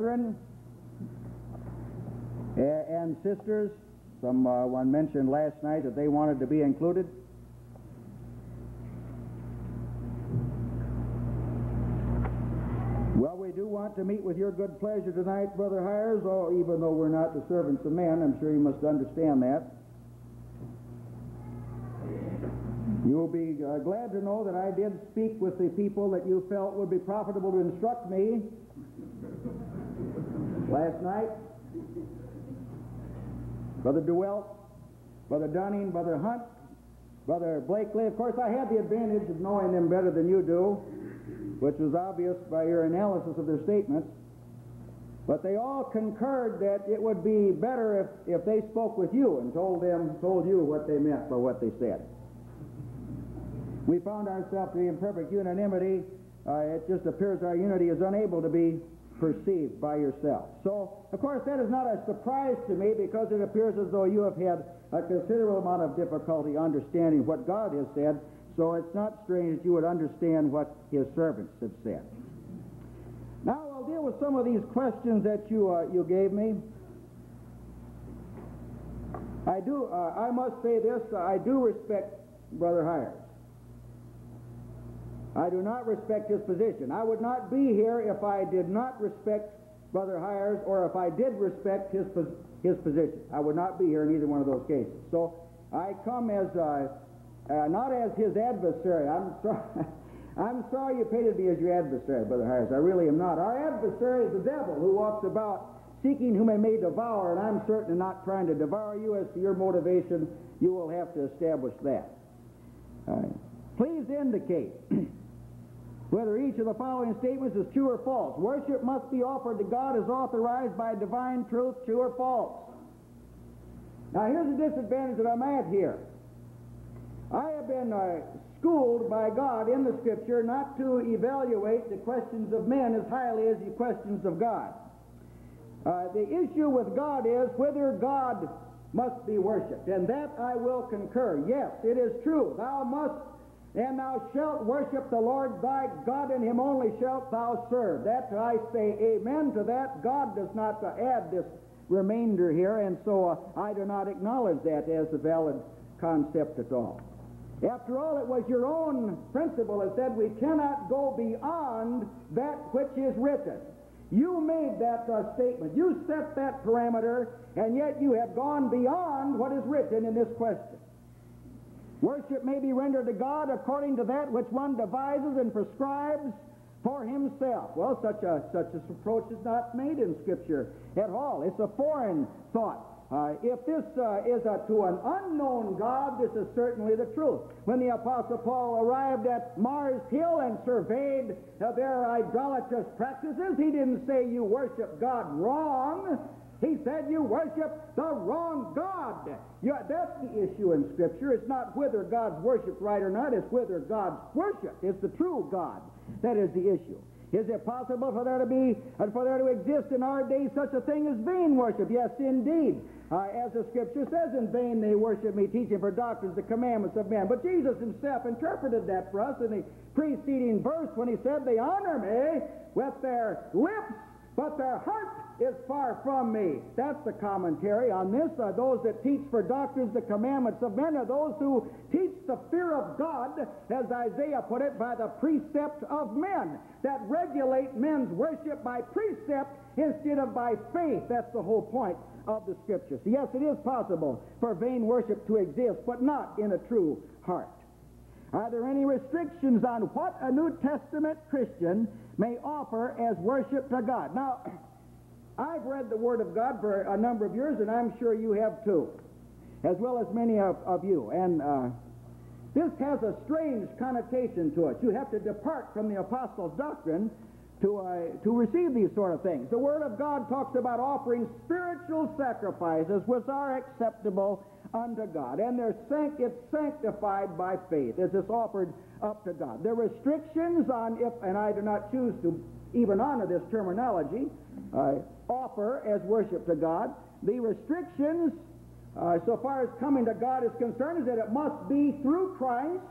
brethren and sisters, someone mentioned last night that they wanted to be included. Well, we do want to meet with your good pleasure tonight, Brother Highers, oh, even though we're not the servants of men. I'm sure you must understand that. You'll be uh, glad to know that I did speak with the people that you felt would be profitable to instruct me last night. Brother DeWelt, Brother Dunning, Brother Hunt, Brother Blakely. Of course, I had the advantage of knowing them better than you do, which was obvious by your analysis of their statements. But they all concurred that it would be better if, if they spoke with you and told them told you what they meant by what they said. We found ourselves to be in perfect unanimity. Uh, it just appears our unity is unable to be perceived by yourself. So, of course, that is not a surprise to me because it appears as though you have had a considerable amount of difficulty understanding what God has said. So it's not strange that you would understand what His servants have said. Now I'll deal with some of these questions that you uh, you gave me. I do. Uh, I must say this. I do respect Brother Highers. I do not respect his position. I would not be here if I did not respect Brother Highers or if I did respect his, his position. I would not be here in either one of those cases. So I come as, uh, uh, not as his adversary. I'm sorry. I'm sorry you painted me as your adversary, Brother Highers. I really am not. Our adversary is the devil who walks about seeking whom he may devour, and I'm certainly not trying to devour you. As to your motivation, you will have to establish that. Please indicate whether each of the following statements is true or false. Worship must be offered to God as authorized by divine truth, true or false. Now, here's the disadvantage that I'm at here. I have been uh, schooled by God in the Scripture not to evaluate the questions of men as highly as the questions of God. Uh, the issue with God is whether God must be worshipped, and that I will concur. Yes, it is true. Thou must and thou shalt worship the Lord thy God, and him only shalt thou serve. That I say amen to that. God does not add this remainder here, and so uh, I do not acknowledge that as a valid concept at all. After all, it was your own principle that said we cannot go beyond that which is written. You made that uh, statement. You set that parameter, and yet you have gone beyond what is written in this question. Worship may be rendered to God according to that which one devises and prescribes for himself. Well, such a such a approach is not made in Scripture at all. It's a foreign thought. Uh, if this uh, is a, to an unknown God, this is certainly the truth. When the Apostle Paul arrived at Mars Hill and surveyed uh, their idolatrous practices, he didn't say you worship God wrong. He said you worship the wrong God. You, that's the issue in Scripture. It's not whether God's worshiped right or not, it's whether God's worshiped. It's the true God. That is the issue. Is it possible for there to be and for there to exist in our day such a thing as vain worship? Yes, indeed. Uh, as the Scripture says, in vain they worship me, teaching for doctrines the commandments of men. But Jesus himself interpreted that for us in the preceding verse when he said, They honor me with their lips, but their heart is far from me. That's the commentary on this. Uh, those that teach for doctrines the commandments of men are those who teach the fear of God, as Isaiah put it, by the precept of men, that regulate men's worship by precept instead of by faith. That's the whole point of the Scriptures. Yes, it is possible for vain worship to exist, but not in a true heart. Are there any restrictions on what a New Testament Christian may offer as worship to God? Now, I've read the Word of God for a number of years, and I'm sure you have too, as well as many of, of you. And uh, this has a strange connotation to it. You have to depart from the apostles' doctrine to, uh, to receive these sort of things. The Word of God talks about offering spiritual sacrifices which are acceptable unto God. And they're sanct- it's sanctified by faith as it's offered up to God. The restrictions on if, and I do not choose to even honor this terminology, uh, offer as worship to God. The restrictions, uh, so far as coming to God is concerned, is that it must be through Christ.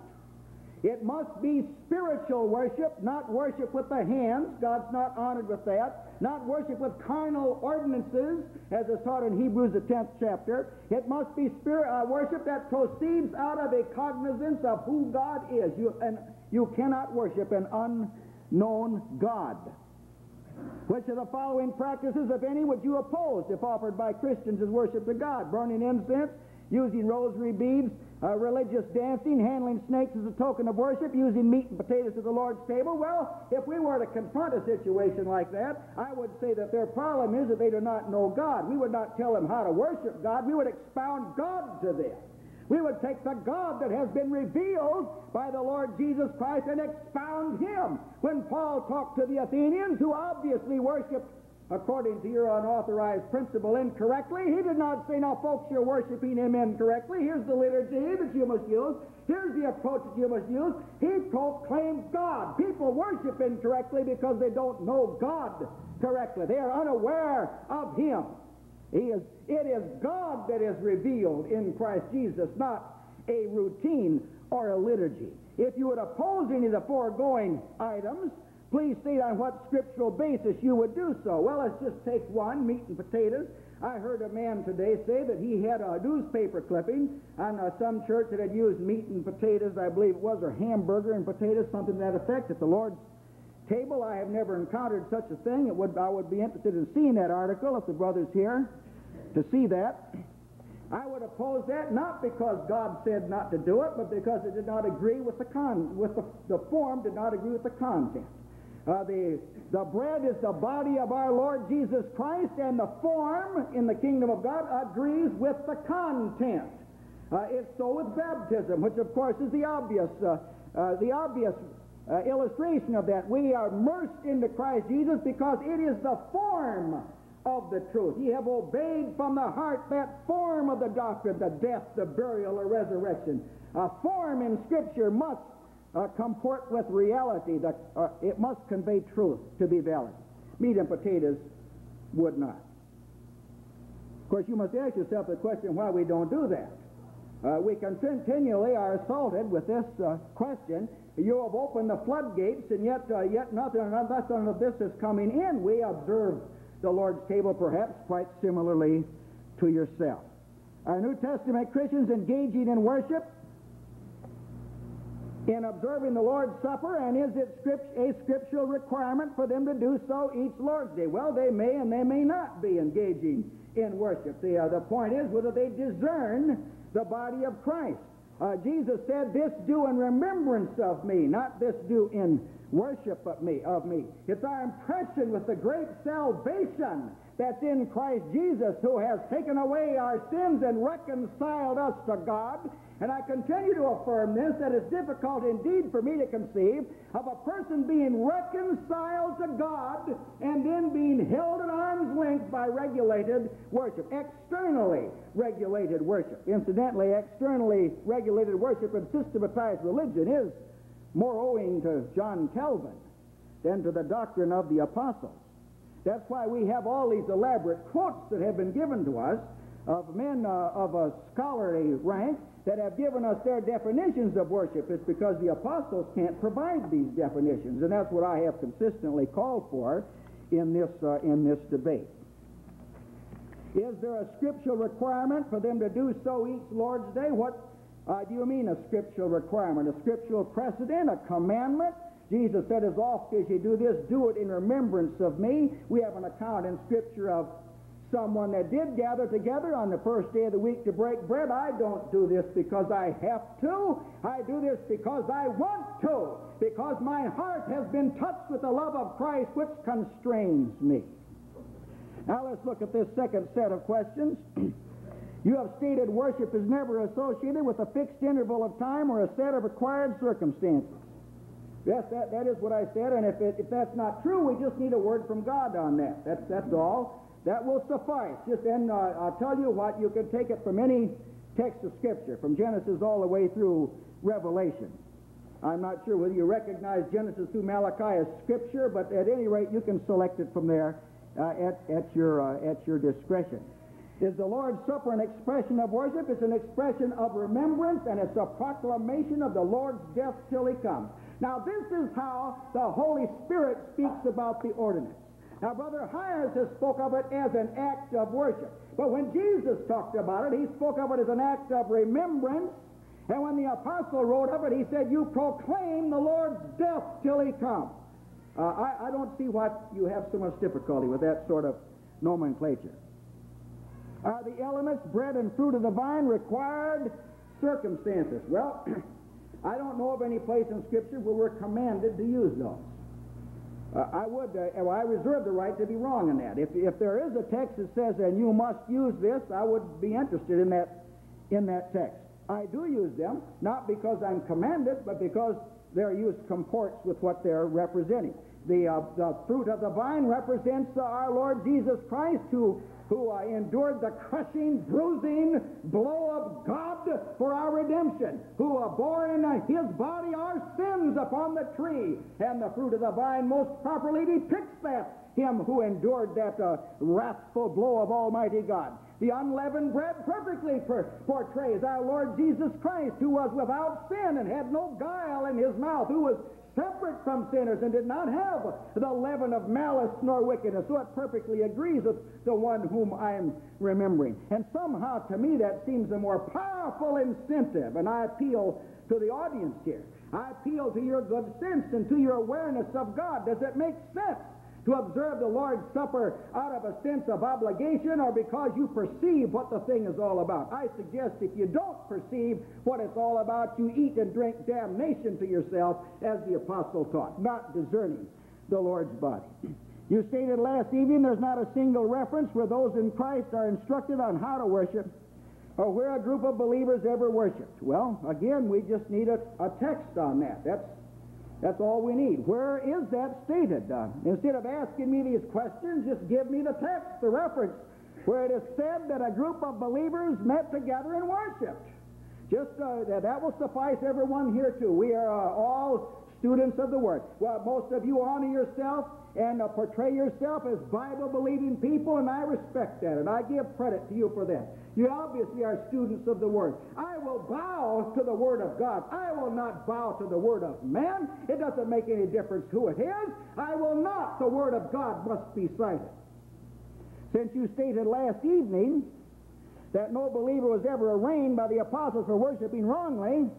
It must be spiritual worship, not worship with the hands. God's not honored with that. not worship with carnal ordinances, as is taught in Hebrews the 10th chapter. It must be spirit uh, worship that proceeds out of a cognizance of who God is. You, and you cannot worship an unknown God. Which of the following practices, if any, would you oppose if offered by Christians as worship to God? Burning incense, using rosary beads, uh, religious dancing, handling snakes as a token of worship, using meat and potatoes at the Lord's table. Well, if we were to confront a situation like that, I would say that their problem is that they do not know God. We would not tell them how to worship God, we would expound God to them. We would take the God that has been revealed by the Lord Jesus Christ and expound Him. When Paul talked to the Athenians, who obviously worshiped according to your unauthorized principle incorrectly. He did not say, now, folks, you're worshiping him incorrectly. Here's the liturgy that you must use. Here's the approach that you must use. He proclaimed God. People worship incorrectly because they don't know God correctly. They are unaware of him. Is, it is God that is revealed in Christ Jesus, not a routine or a liturgy. If you would oppose any of the foregoing items, Please state on what scriptural basis you would do so. Well, let's just take one meat and potatoes. I heard a man today say that he had a newspaper clipping on uh, some church that had used meat and potatoes, I believe it was, or hamburger and potatoes, something to that effect, at the Lord's table. I have never encountered such a thing. It would, I would be interested in seeing that article if the brother's here to see that. I would oppose that not because God said not to do it, but because it did not agree with the con with the, the form did not agree with the content. Uh, the, the bread is the body of our Lord Jesus Christ, and the form in the kingdom of God agrees with the content. Uh, it's so with baptism, which of course is the obvious, uh, uh the obvious uh, illustration of that. We are immersed into Christ Jesus because it is the form of the truth. Ye have obeyed from the heart that form of the doctrine, the death, the burial, the resurrection. A form in Scripture must uh, comport with reality. That, uh, it must convey truth to be valid. Meat and potatoes would not. Of course, you must ask yourself the question why we don't do that. Uh, we continually are assaulted with this uh, question. You have opened the floodgates, and yet, uh, yet nothing, nothing of this is coming in. We observe the Lord's table perhaps quite similarly to yourself. Are New Testament Christians engaging in worship in observing the Lord's Supper, and is it script, a scriptural requirement for them to do so each Lord's Day? Well, they may and they may not be engaging in worship. The, uh, the point is whether they discern the body of Christ. Uh, Jesus said, "This do in remembrance of me, not this do in worship of me." Of me. It's our impression with the great salvation that's in Christ Jesus, who has taken away our sins and reconciled us to God and I continue to affirm this that it's difficult indeed for me to conceive of a person being reconciled to God and then being held at length by regulated worship, externally regulated worship. Incidentally, externally regulated worship and systematized religion is more owing to John Calvin than to the doctrine of the apostles. That's why we have all these elaborate quotes that have been given to us of men uh, of a scholarly rank that have given us their definitions of worship. It's because the apostles can't provide these definitions, and that's what I have consistently called for in this, uh, in this debate. Is there a scriptural requirement for them to do so each Lord's Day? What uh, do you mean a scriptural requirement? A scriptural precedent? A commandment? Jesus said, as oft as you do this, do it in remembrance of me. We have an account in Scripture of someone that did gather together on the first day of the week to break bread. I don't do this because I have to. I do this because I want to, because my heart has been touched with the love of Christ which constrains me. Now let's look at this second set of questions. you have stated worship is never associated with a fixed interval of time or a set of required circumstances. Yes, that, that is what I said, and if, it, if that's not true, we just need a word from God on that. That's, that's all. That will suffice. Just then, uh, I'll tell you what, you can take it from any text of Scripture, from Genesis all the way through Revelation. I'm not sure whether you recognize Genesis through Malachi as Scripture, but at any rate, you can select it from there uh, at, at, your, uh, at your discretion. Is the Lord's Supper an expression of worship? It's an expression of remembrance, and it's a proclamation of the Lord's death till He comes. Now, this is how the Holy Spirit speaks about the ordinance. Now, Brother Highers has spoke of it as an act of worship. But when Jesus talked about it, he spoke of it as an act of remembrance. And when the apostle wrote of it, he said, You proclaim the Lord's death till he comes. Uh, I, I don't see why you have so much difficulty with that sort of nomenclature. Are the elements, bread and fruit of the vine, required circumstances? Well, I don't know of any place in Scripture where we're commanded to use those. Uh, I would, uh, well, I reserve the right to be wrong in that. If, if there is a text that says, and you must use this, I would be interested in that, in that text. I do use them, not because I'm commanded, but because their use comports with what they're representing. The, uh, the fruit of the vine represents our Lord Jesus Christ, who who uh, endured the crushing, bruising blow of God for our redemption, who uh, bore in his body our sins upon the tree. And the fruit of the vine most properly depicts that, him who endured that uh, wrathful blow of Almighty God. The unleavened bread perfectly per- portrays our Lord Jesus Christ, who was without sin and had no guile in his mouth, who was separate from sinners and did not have the leaven of malice nor wickedness. So it perfectly agrees with the one whom I am remembering. And somehow to me that seems a more powerful incentive, and I appeal to the audience here. I appeal to your good sense and to your awareness of God. Does it make sense? To observe the Lord's Supper out of a sense of obligation or because you perceive what the thing is all about. I suggest if you don't perceive what it's all about, you eat and drink damnation to yourself, as the apostle taught, not discerning the Lord's body. You stated last evening there's not a single reference where those in Christ are instructed on how to worship or where a group of believers ever worshiped. Well, again, we just need a, a text on that. That's that's all we need. Where is that stated? Uh, instead of asking me these questions, just give me the text, the reference, where it is said that a group of believers met together and worshiped. Just uh, that, that will suffice everyone here too. We are uh, all students of the Word. Well, most of you honor yourself and uh, portray yourself as Bible believing people, and I respect that, and I give credit to you for that. You obviously are students of the Word. I will bow to the Word of God. I will not bow to the Word of man. It doesn't make any difference who it is. I will not. The Word of God must be cited. Since you stated last evening that no believer was ever arraigned by the apostles for worshiping wrongly,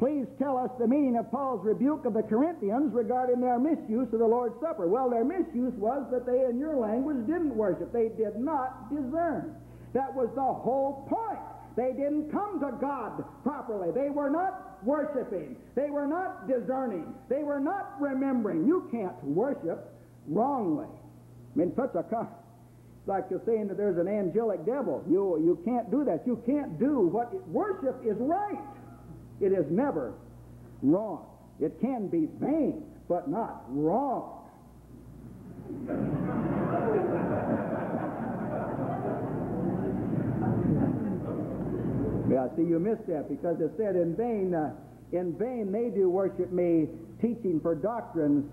please tell us the meaning of Paul's rebuke of the Corinthians regarding their misuse of the Lord's Supper. Well, their misuse was that they, in your language, didn't worship. They did not discern. That was the whole point. They didn't come to God properly. They were not worshiping. They were not discerning. They were not remembering. You can't worship wrongly. I mean, such a it's like you're saying that there's an angelic devil. You you can't do that. You can't do what worship is right. It is never wrong. It can be vain, but not wrong. Yeah, see, you missed that because it said in vain, uh, in vain they do worship me, teaching for doctrines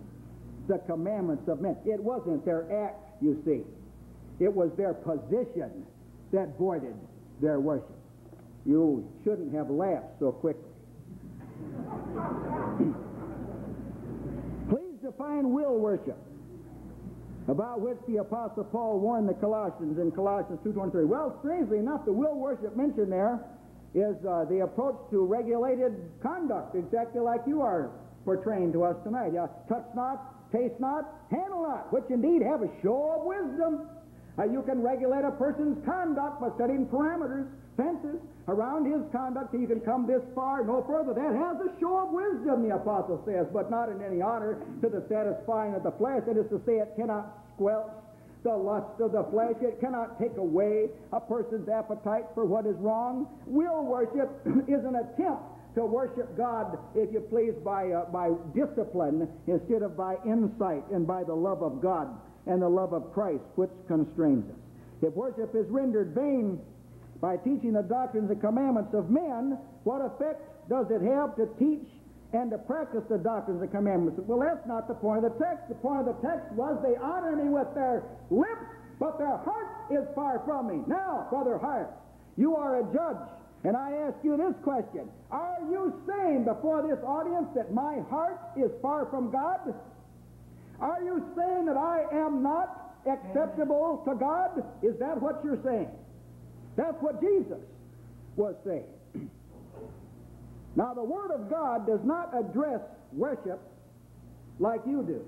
the commandments of men. It wasn't their act, you see. It was their position that voided their worship. You shouldn't have laughed so quickly. Please define will worship, about which the Apostle Paul warned the Colossians in Colossians 2.23. Well, strangely enough, the will worship mentioned there is uh, the approach to regulated conduct, exactly like you are portraying to us tonight. Uh, touch not, taste not, handle not, which indeed have a show of wisdom. Uh, you can regulate a person's conduct by setting parameters, fences around his conduct He can come this far, no further. That has a show of wisdom, the apostle says, but not in any honor to the satisfying of the flesh. That is to say, it cannot squelch the lust of the flesh. It cannot take away a person's appetite for what is wrong. Will worship is an attempt to worship God, if you please, by, uh, by discipline instead of by insight and by the love of God and the love of Christ, which constrains us. If worship is rendered vain by teaching the doctrines and commandments of men, what effect does it have to teach and to practice the doctrines and commandments. Well, that's not the point of the text. The point of the text was they honor me with their lips, but their heart is far from me. Now, Brother Hart, you are a judge, and I ask you this question. Are you saying before this audience that my heart is far from God? Are you saying that I am not acceptable to God? Is that what you're saying? That's what Jesus was saying. Now, the Word of God does not address worship like you do.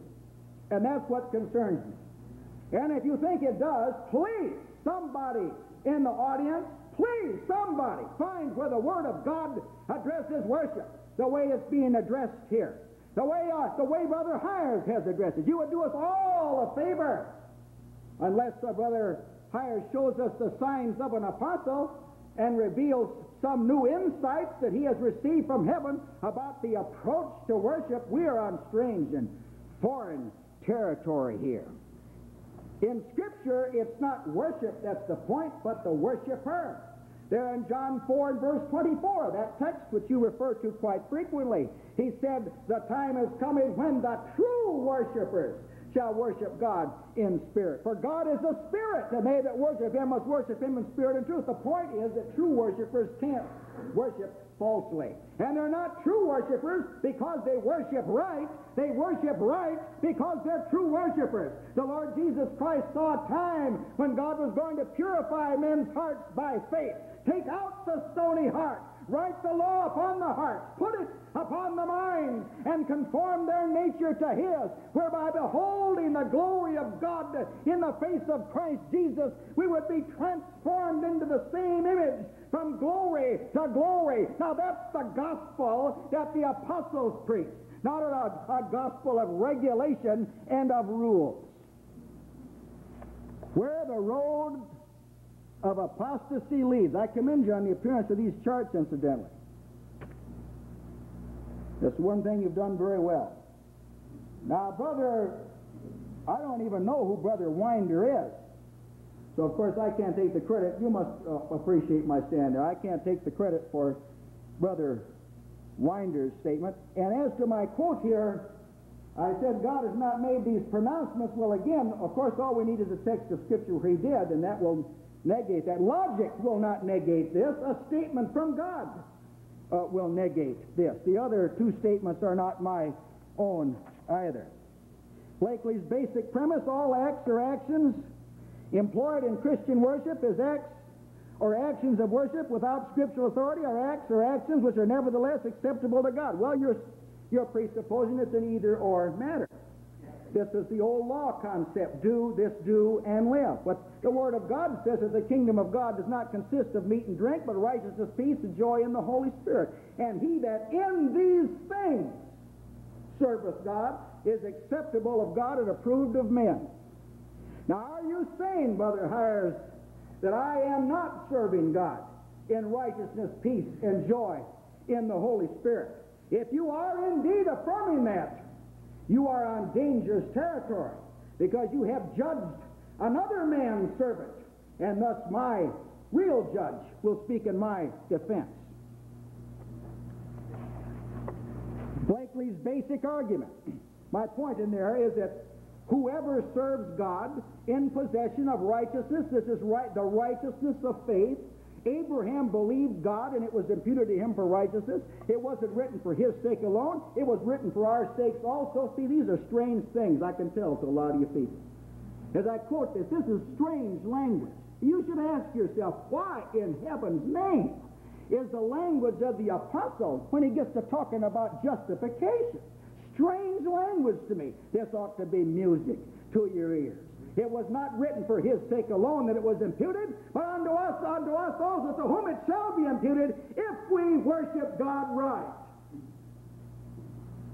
And that's what concerns me. And if you think it does, please, somebody in the audience, please, somebody, find where the Word of God addresses worship the way it's being addressed here. The way, uh, the way Brother Highers has addressed it. You would do us all a favor unless uh, Brother Highers shows us the signs of an apostle and reveals some new insights that he has received from heaven about the approach to worship. We are on strange and foreign territory here. In Scripture, it's not worship that's the point, but the worshiper. There in John 4 and verse 24, that text which you refer to quite frequently, he said, The time is coming when the true worshipers shall worship God in spirit. For God is a spirit, and they that worship him must worship him in spirit and truth. The point is that true worshipers can't worship falsely. And they're not true worshipers because they worship right. They worship right because they're true worshipers. The Lord Jesus Christ saw a time when God was going to purify men's hearts by faith. Take out the stony heart Write the law upon the heart, put it upon the mind, and conform their nature to His, whereby beholding the glory of God in the face of Christ Jesus, we would be transformed into the same image from glory to glory. Now that's the gospel that the apostles preached, not a, a gospel of regulation and of rules. Where the road of apostasy leads. I commend you on the appearance of these charts, incidentally. That's one thing you've done very well. Now, brother, I don't even know who Brother Winder is. So, of course, I can't take the credit. You must uh, appreciate my stand there. I can't take the credit for Brother Winder's statement. And as to my quote here, I said God has not made these pronouncements. Well, again, of course, all we need is a text of Scripture where He did, and that will negate that. Logic will not negate this. A statement from God uh, will negate this. The other two statements are not my own either. Blakely's basic premise all acts or actions employed in Christian worship is acts or actions of worship without scriptural authority are acts or actions which are nevertheless acceptable to God. Well, you're, you're presupposing it's an either or matter. This is the old law concept do this, do, and live. But the Word of God says that the kingdom of God does not consist of meat and drink, but righteousness, peace, and joy in the Holy Spirit. And he that in these things serveth God is acceptable of God and approved of men. Now, are you saying, Brother Highers, that I am not serving God in righteousness, peace, and joy in the Holy Spirit? If you are indeed affirming that, you are on dangerous territory because you have judged another man's servant, and thus my real judge will speak in my defense. Blakely's basic argument, my point in there is that whoever serves God in possession of righteousness, this is right, the righteousness of faith, Abraham believed God and it was imputed to him for righteousness. It wasn't written for his sake alone, it was written for our sakes also. See, these are strange things, I can tell to a lot of you people. As I quote this, this is strange language. You should ask yourself, why in heaven's name is the language of the apostle when he gets to talking about justification? Strange language to me. This ought to be music to your ears. It was not written for his sake alone that it was imputed, but unto us, unto us also, to whom it shall be imputed if we worship God right.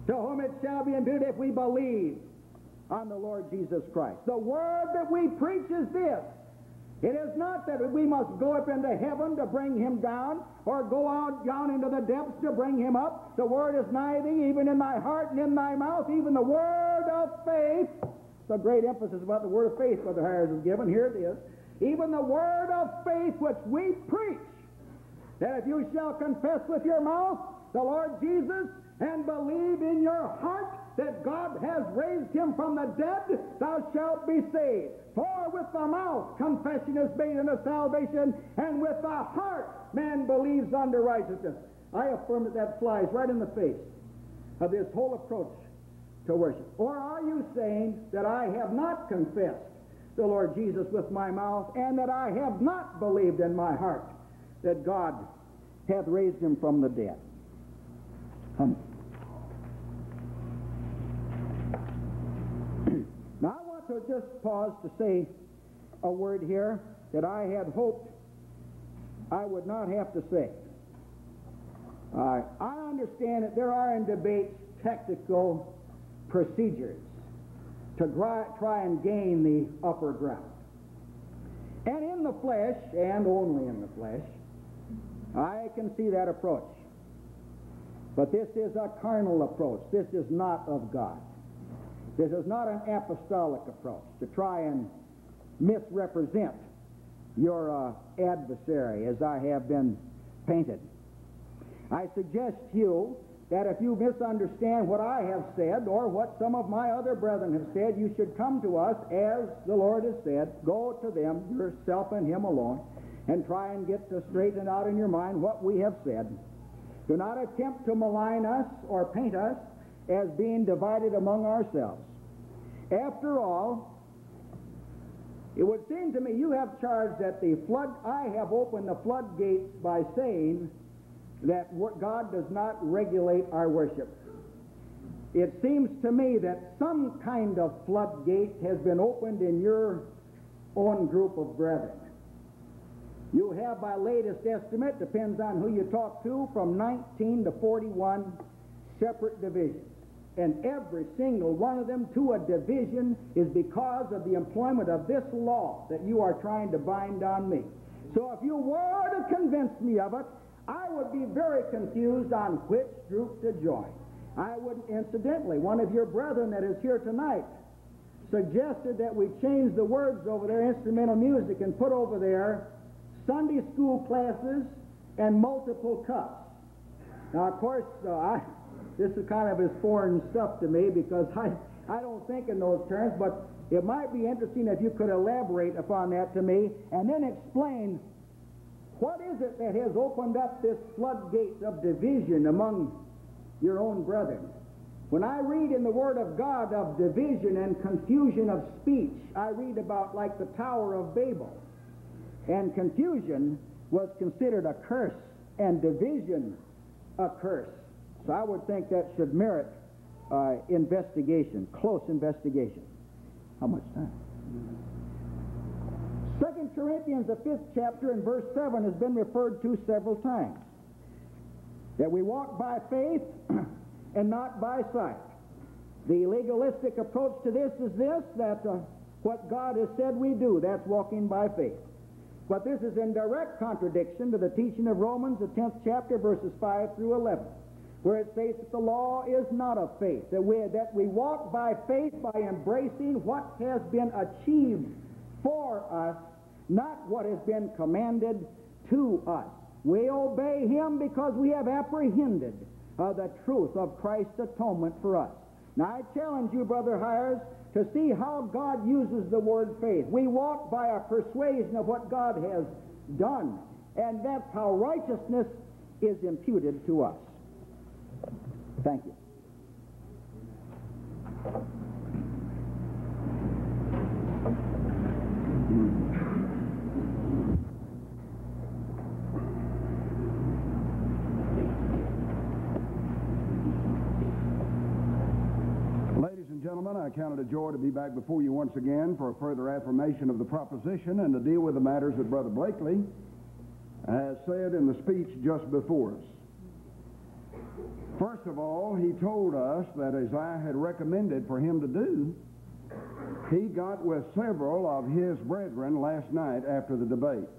To whom it shall be imputed if we believe on the Lord Jesus Christ. The word that we preach is this. It is not that we must go up into heaven to bring him down, or go out down into the depths to bring him up. The word is nigh thee, even in thy heart and in thy mouth, even the word of faith so great emphasis about the word of faith Brother Highers has given. Here it is. Even the word of faith which we preach, that if you shall confess with your mouth the Lord Jesus and believe in your heart that God has raised him from the dead, thou shalt be saved. For with the mouth confession is made unto salvation, and with the heart man believes unto righteousness. I affirm that that flies right in the face of this whole approach to worship? Or are you saying that I have not confessed the Lord Jesus with my mouth and that I have not believed in my heart that God hath raised him from the dead? Um, now I want to just pause to say a word here that I had hoped I would not have to say. Uh, I understand that there are in debates tactical procedures to try and gain the upper ground. And in the flesh, and only in the flesh, I can see that approach. But this is a carnal approach. This is not of God. This is not an apostolic approach to try and misrepresent your uh, adversary as I have been painted. I suggest you that if you misunderstand what I have said or what some of my other brethren have said, you should come to us as the Lord has said. Go to them, yourself and Him alone, and try and get to straighten out in your mind what we have said. Do not attempt to malign us or paint us as being divided among ourselves. After all, it would seem to me you have charged that the flood, I have opened the floodgates by saying that God does not regulate our worship. It seems to me that some kind of floodgate has been opened in your own group of brethren. You have, by latest estimate, depends on who you talk to, from 19 to 41 separate divisions. And every single one of them to a division is because of the employment of this law that you are trying to bind on me. So if you were to convince me of it, I would be very confused on which group to join. I would, incidentally, one of your brethren that is here tonight suggested that we change the words over there, instrumental music, and put over there Sunday school classes and multiple cups. Now, of course, uh, I, this is kind of as foreign stuff to me because I, I don't think in those terms, but it might be interesting if you could elaborate upon that to me and then explain what is it that has opened up this floodgate of division among your own brethren? When I read in the Word of God of division and confusion of speech, I read about like the Tower of Babel. And confusion was considered a curse, and division a curse. So I would think that should merit uh, investigation, close investigation. How much time? Second Corinthians, the fifth chapter, and verse 7 has been referred to several times. That we walk by faith and not by sight. The legalistic approach to this is this that uh, what God has said we do, that's walking by faith. But this is in direct contradiction to the teaching of Romans, the 10th chapter, verses 5 through 11, where it states that the law is not of faith, that we, that we walk by faith by embracing what has been achieved for us, not what has been commanded to us. We obey him because we have apprehended uh, the truth of Christ's atonement for us. Now I challenge you, Brother Highers, to see how God uses the word faith. We walk by a persuasion of what God has done, and that's how righteousness is imputed to us. Thank you. Gentlemen, I count it a joy to be back before you once again for a further affirmation of the proposition and to deal with the matters that Brother Blakely has said in the speech just before us. First of all, he told us that as I had recommended for him to do, he got with several of his brethren last night after the debate.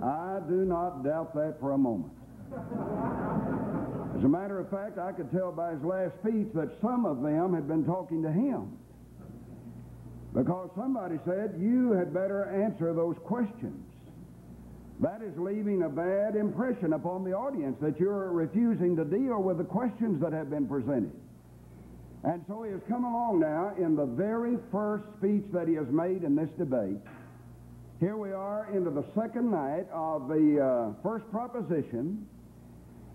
I do not doubt that for a moment. As a matter of fact, I could tell by his last speech that some of them had been talking to him. Because somebody said, You had better answer those questions. That is leaving a bad impression upon the audience that you're refusing to deal with the questions that have been presented. And so he has come along now in the very first speech that he has made in this debate. Here we are into the second night of the uh, first proposition.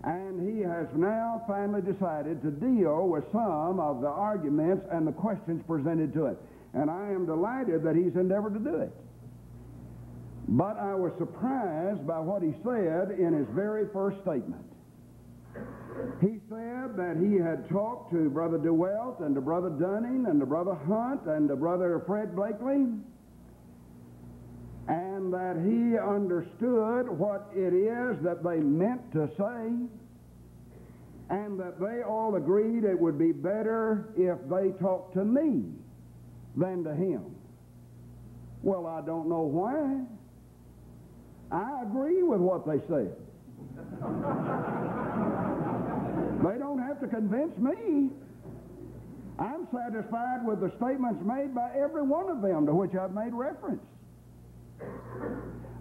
And he has now finally decided to deal with some of the arguments and the questions presented to it. And I am delighted that he's endeavored to do it. But I was surprised by what he said in his very first statement. He said that he had talked to Brother DeWelt and to Brother Dunning and to Brother Hunt and to Brother Fred Blakely, and that he understood what it is that they meant to say, and that they all agreed it would be better if they talked to me than to him. Well, I don't know why. I agree with what they said. they don't have to convince me. I'm satisfied with the statements made by every one of them to which I've made reference.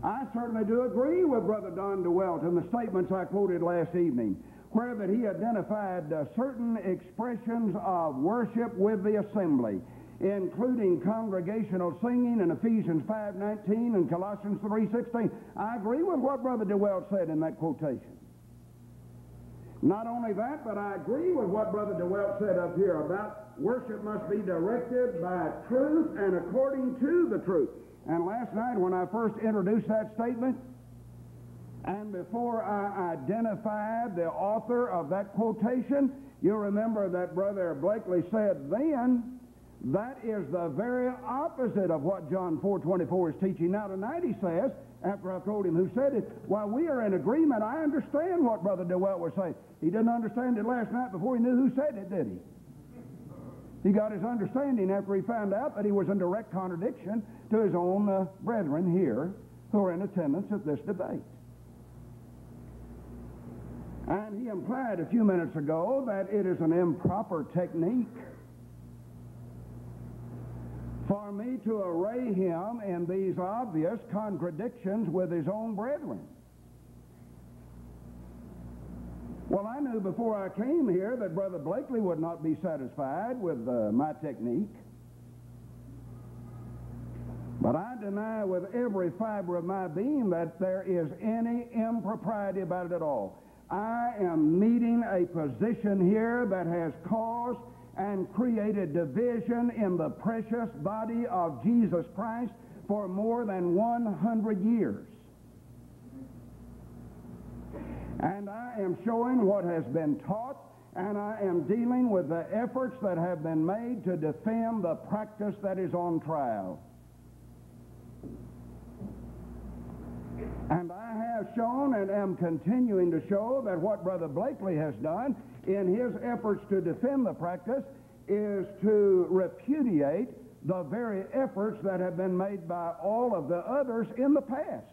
I certainly do agree with Brother Don DeWelt in the statements I quoted last evening, where that he identified uh, certain expressions of worship with the assembly including congregational singing in Ephesians 5.19 and Colossians 3.16. I agree with what Brother DeWelt said in that quotation. Not only that, but I agree with what Brother DeWelt said up here about worship must be directed by truth and according to the truth. And last night when I first introduced that statement, and before I identified the author of that quotation, you'll remember that Brother Blakely said then that is the very opposite of what John 4.24 is teaching. Now tonight he says, after I've told him who said it, while we are in agreement, I understand what Brother DeWelt was saying. He didn't understand it last night before he knew who said it, did he? He got his understanding after he found out that he was in direct contradiction to his own uh, brethren here who are in attendance at this debate. And he implied a few minutes ago that it is an improper technique for me to array him in these obvious contradictions with his own brethren. Well, I knew before I came here that Brother Blakely would not be satisfied with uh, my technique. But I deny with every fiber of my being that there is any impropriety about it at all. I am meeting a position here that has caused and created division in the precious body of Jesus Christ for more than 100 years. And I am showing what has been taught, and I am dealing with the efforts that have been made to defend the practice that is on trial. And I have shown and am continuing to show that what Brother Blakely has done in his efforts to defend the practice is to repudiate the very efforts that have been made by all of the others in the past.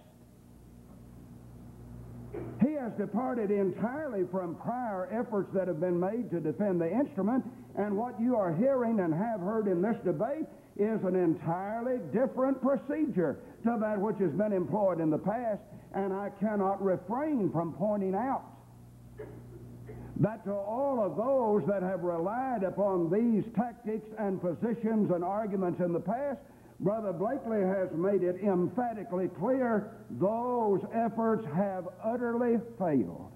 He has departed entirely from prior efforts that have been made to defend the instrument, and what you are hearing and have heard in this debate is an entirely different procedure to that which has been employed in the past, and I cannot refrain from pointing out that to all of those that have relied upon these tactics and positions and arguments in the past, Brother Blakely has made it emphatically clear those efforts have utterly failed.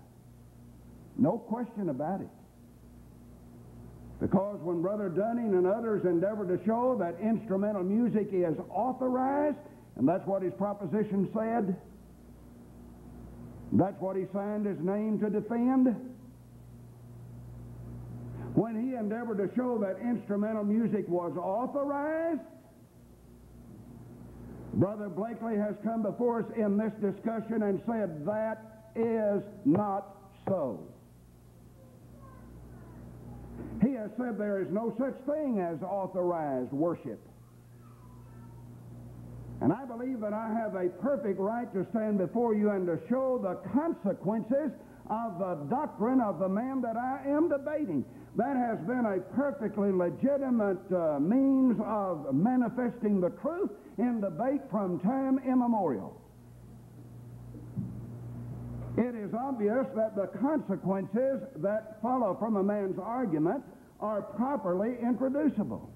No question about it. Because when Brother Dunning and others endeavored to show that instrumental music is authorized, and that's what his proposition said, that's what he signed his name to defend, when he endeavored to show that instrumental music was authorized, Brother Blakely has come before us in this discussion and said that is not so. He has said there is no such thing as authorized worship. And I believe that I have a perfect right to stand before you and to show the consequences of the doctrine of the man that I am debating. That has been a perfectly legitimate uh, means of manifesting the truth in debate from time immemorial. It is obvious that the consequences that follow from a man's argument are properly introducible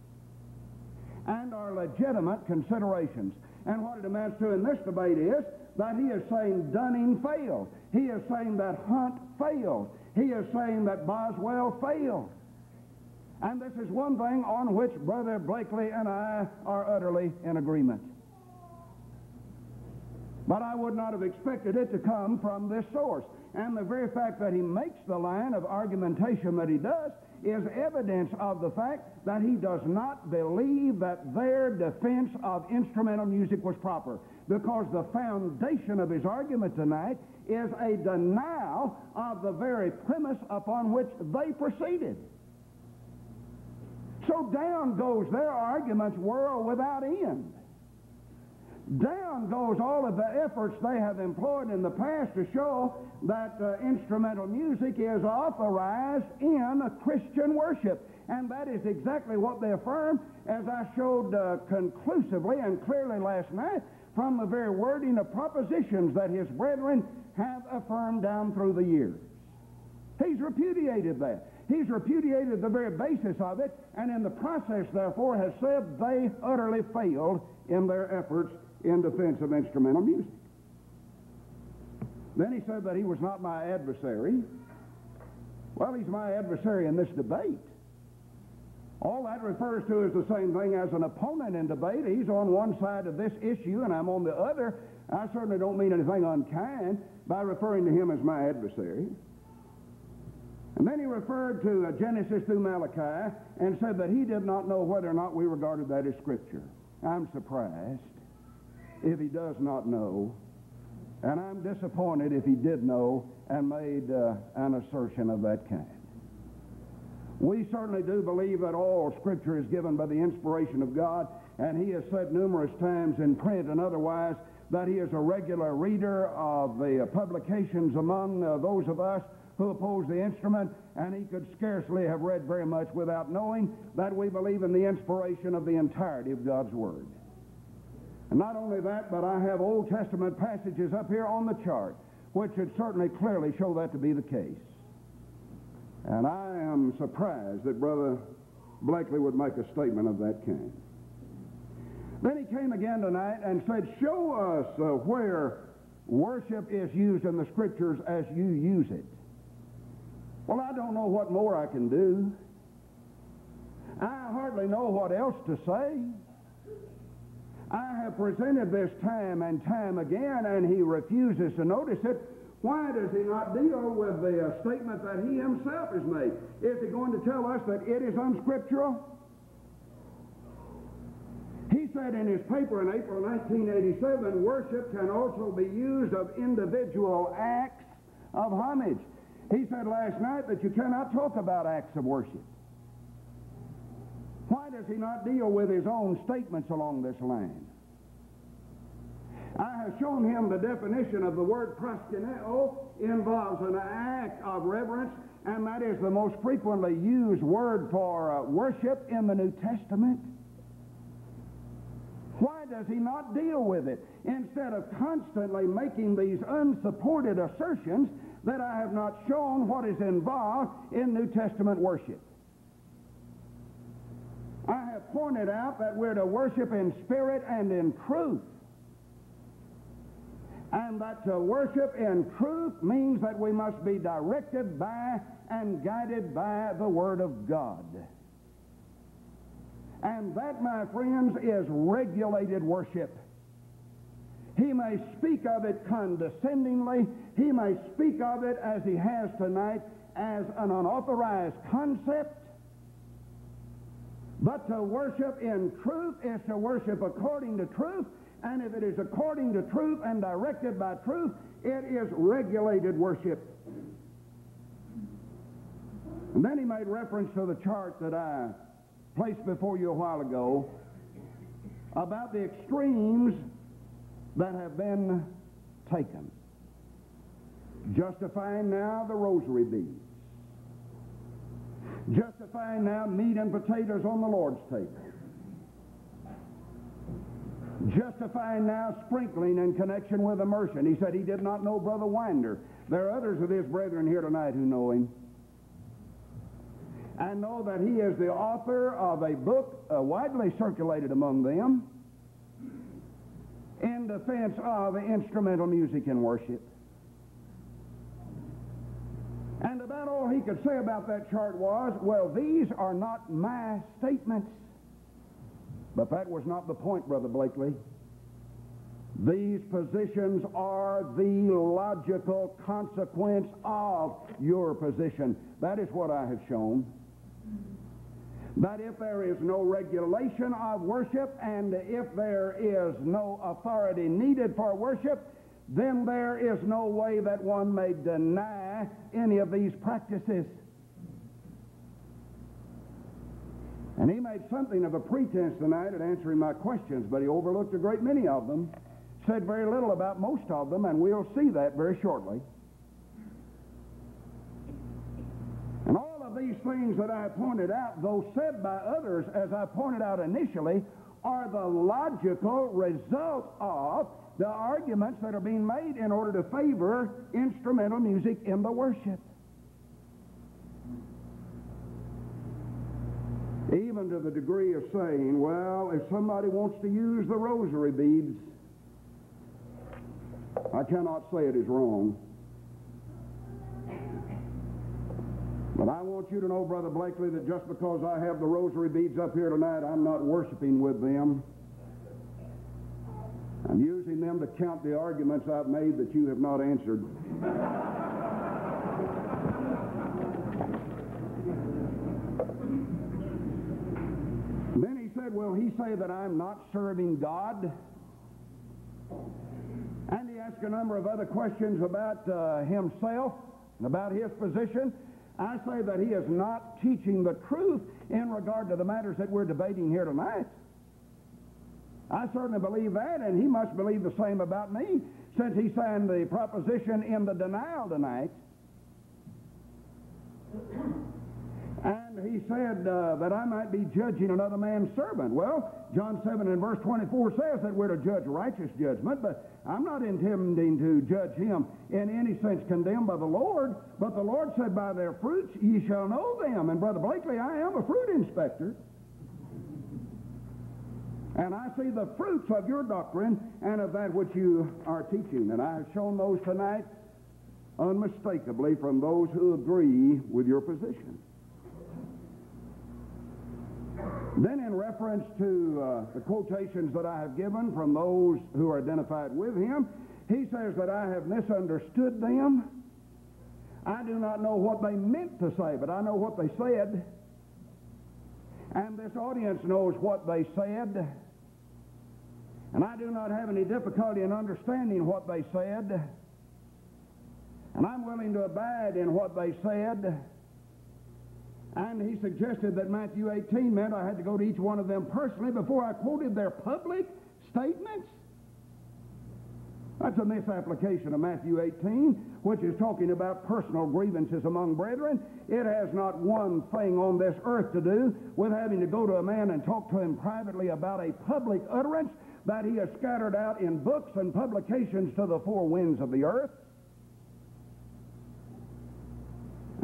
and are legitimate considerations. And what it amounts to in this debate is that he is saying Dunning failed. He is saying that Hunt failed. He is saying that Boswell failed. And this is one thing on which Brother Blakely and I are utterly in agreement. But I would not have expected it to come from this source. And the very fact that he makes the line of argumentation that he does is evidence of the fact that he does not believe that their defense of instrumental music was proper. Because the foundation of his argument tonight is a denial of the very premise upon which they proceeded. So down goes their arguments world without end. Down goes all of the efforts they have employed in the past to show that uh, instrumental music is authorized in Christian worship. And that is exactly what they affirm, as I showed uh, conclusively and clearly last night from the very wording of propositions that his brethren have affirmed down through the years. He's repudiated that. He's repudiated the very basis of it, and in the process, therefore, has said they utterly failed in their efforts in defense of instrumental music. Then he said that he was not my adversary. Well, he's my adversary in this debate. All that refers to is the same thing as an opponent in debate. He's on one side of this issue and I'm on the other. I certainly don't mean anything unkind by referring to him as my adversary. And then he referred to uh, Genesis through Malachi and said that he did not know whether or not we regarded that as Scripture. I'm surprised if he does not know. And I'm disappointed if he did know and made uh, an assertion of that kind. We certainly do believe that all Scripture is given by the inspiration of God, and he has said numerous times in print and otherwise that he is a regular reader of the publications among uh, those of us who oppose the instrument, and he could scarcely have read very much without knowing that we believe in the inspiration of the entirety of God's Word. And not only that, but I have Old Testament passages up here on the chart, which would certainly clearly show that to be the case. And I am surprised that Brother Blakely would make a statement of that kind. Then he came again tonight and said, Show us uh, where worship is used in the Scriptures as you use it. Well, I don't know what more I can do. I hardly know what else to say. I have presented this time and time again, and he refuses to notice it. Why does he not deal with the uh, statement that he himself has made? Is he going to tell us that it is unscriptural? He said in his paper in April 1987 worship can also be used of individual acts of homage. He said last night that you cannot talk about acts of worship. Why does he not deal with his own statements along this line? I have shown him the definition of the word proskuneo involves an act of reverence, and that is the most frequently used word for uh, worship in the New Testament. Why does he not deal with it instead of constantly making these unsupported assertions that I have not shown what is involved in New Testament worship? Have pointed out that we're to worship in spirit and in truth. And that to worship in truth means that we must be directed by and guided by the Word of God. And that, my friends, is regulated worship. He may speak of it condescendingly. He may speak of it as he has tonight as an unauthorized concept. But to worship in truth is to worship according to truth, and if it is according to truth and directed by truth, it is regulated worship. And then he made reference to the chart that I placed before you a while ago about the extremes that have been taken. Justifying now the rosary beads justifying now meat and potatoes on the Lord's table. Justifying now sprinkling in connection with immersion. He said he did not know Brother Winder. There are others of his brethren here tonight who know him. And know that he is the author of a book uh, widely circulated among them in defense of instrumental music in worship. And about all he could say about that chart was, well, these are not my statements. But that was not the point, Brother Blakely. These positions are the logical consequence of your position. That is what I have shown. That if there is no regulation of worship and if there is no authority needed for worship, then there is no way that one may deny any of these practices. And he made something of a pretense tonight at answering my questions, but he overlooked a great many of them said very little about most of them, and we'll see that very shortly. And all of these things that I pointed out, though said by others, as I pointed out initially, are the logical result of the arguments that are being made in order to favor instrumental music in the worship. Even to the degree of saying, well, if somebody wants to use the rosary beads I cannot say it is wrong. But I want you to know, Brother Blakely, that just because I have the rosary beads up here tonight, I'm not worshiping with them. I'm using them to count the arguments I've made that you have not answered. then he said, Will he say that I'm not serving God? And he asked a number of other questions about uh, himself and about his position. I say that he is not teaching the truth in regard to the matters that we're debating here tonight. I certainly believe that, and he must believe the same about me, since he signed the proposition in the denial tonight. And he said uh, that I might be judging another man's servant. Well, John 7 and verse 24 says that we're to judge righteous judgment, but I'm not intending to judge him in any sense condemned by the Lord. But the Lord said, By their fruits ye shall know them. And Brother Blakely, I am a fruit inspector. And I see the fruits of your doctrine and of that which you are teaching. And I have shown those tonight unmistakably from those who agree with your position. Then, in reference to uh, the quotations that I have given from those who are identified with him, he says that I have misunderstood them. I do not know what they meant to say, but I know what they said. And this audience knows what they said. And I do not have any difficulty in understanding what they said. And I'm willing to abide in what they said. And he suggested that Matthew 18 meant I had to go to each one of them personally before I quoted their public statements. That's a misapplication of Matthew 18, which is talking about personal grievances among brethren. It has not one thing on this earth to do with having to go to a man and talk to him privately about a public utterance that he has scattered out in books and publications to the four winds of the earth.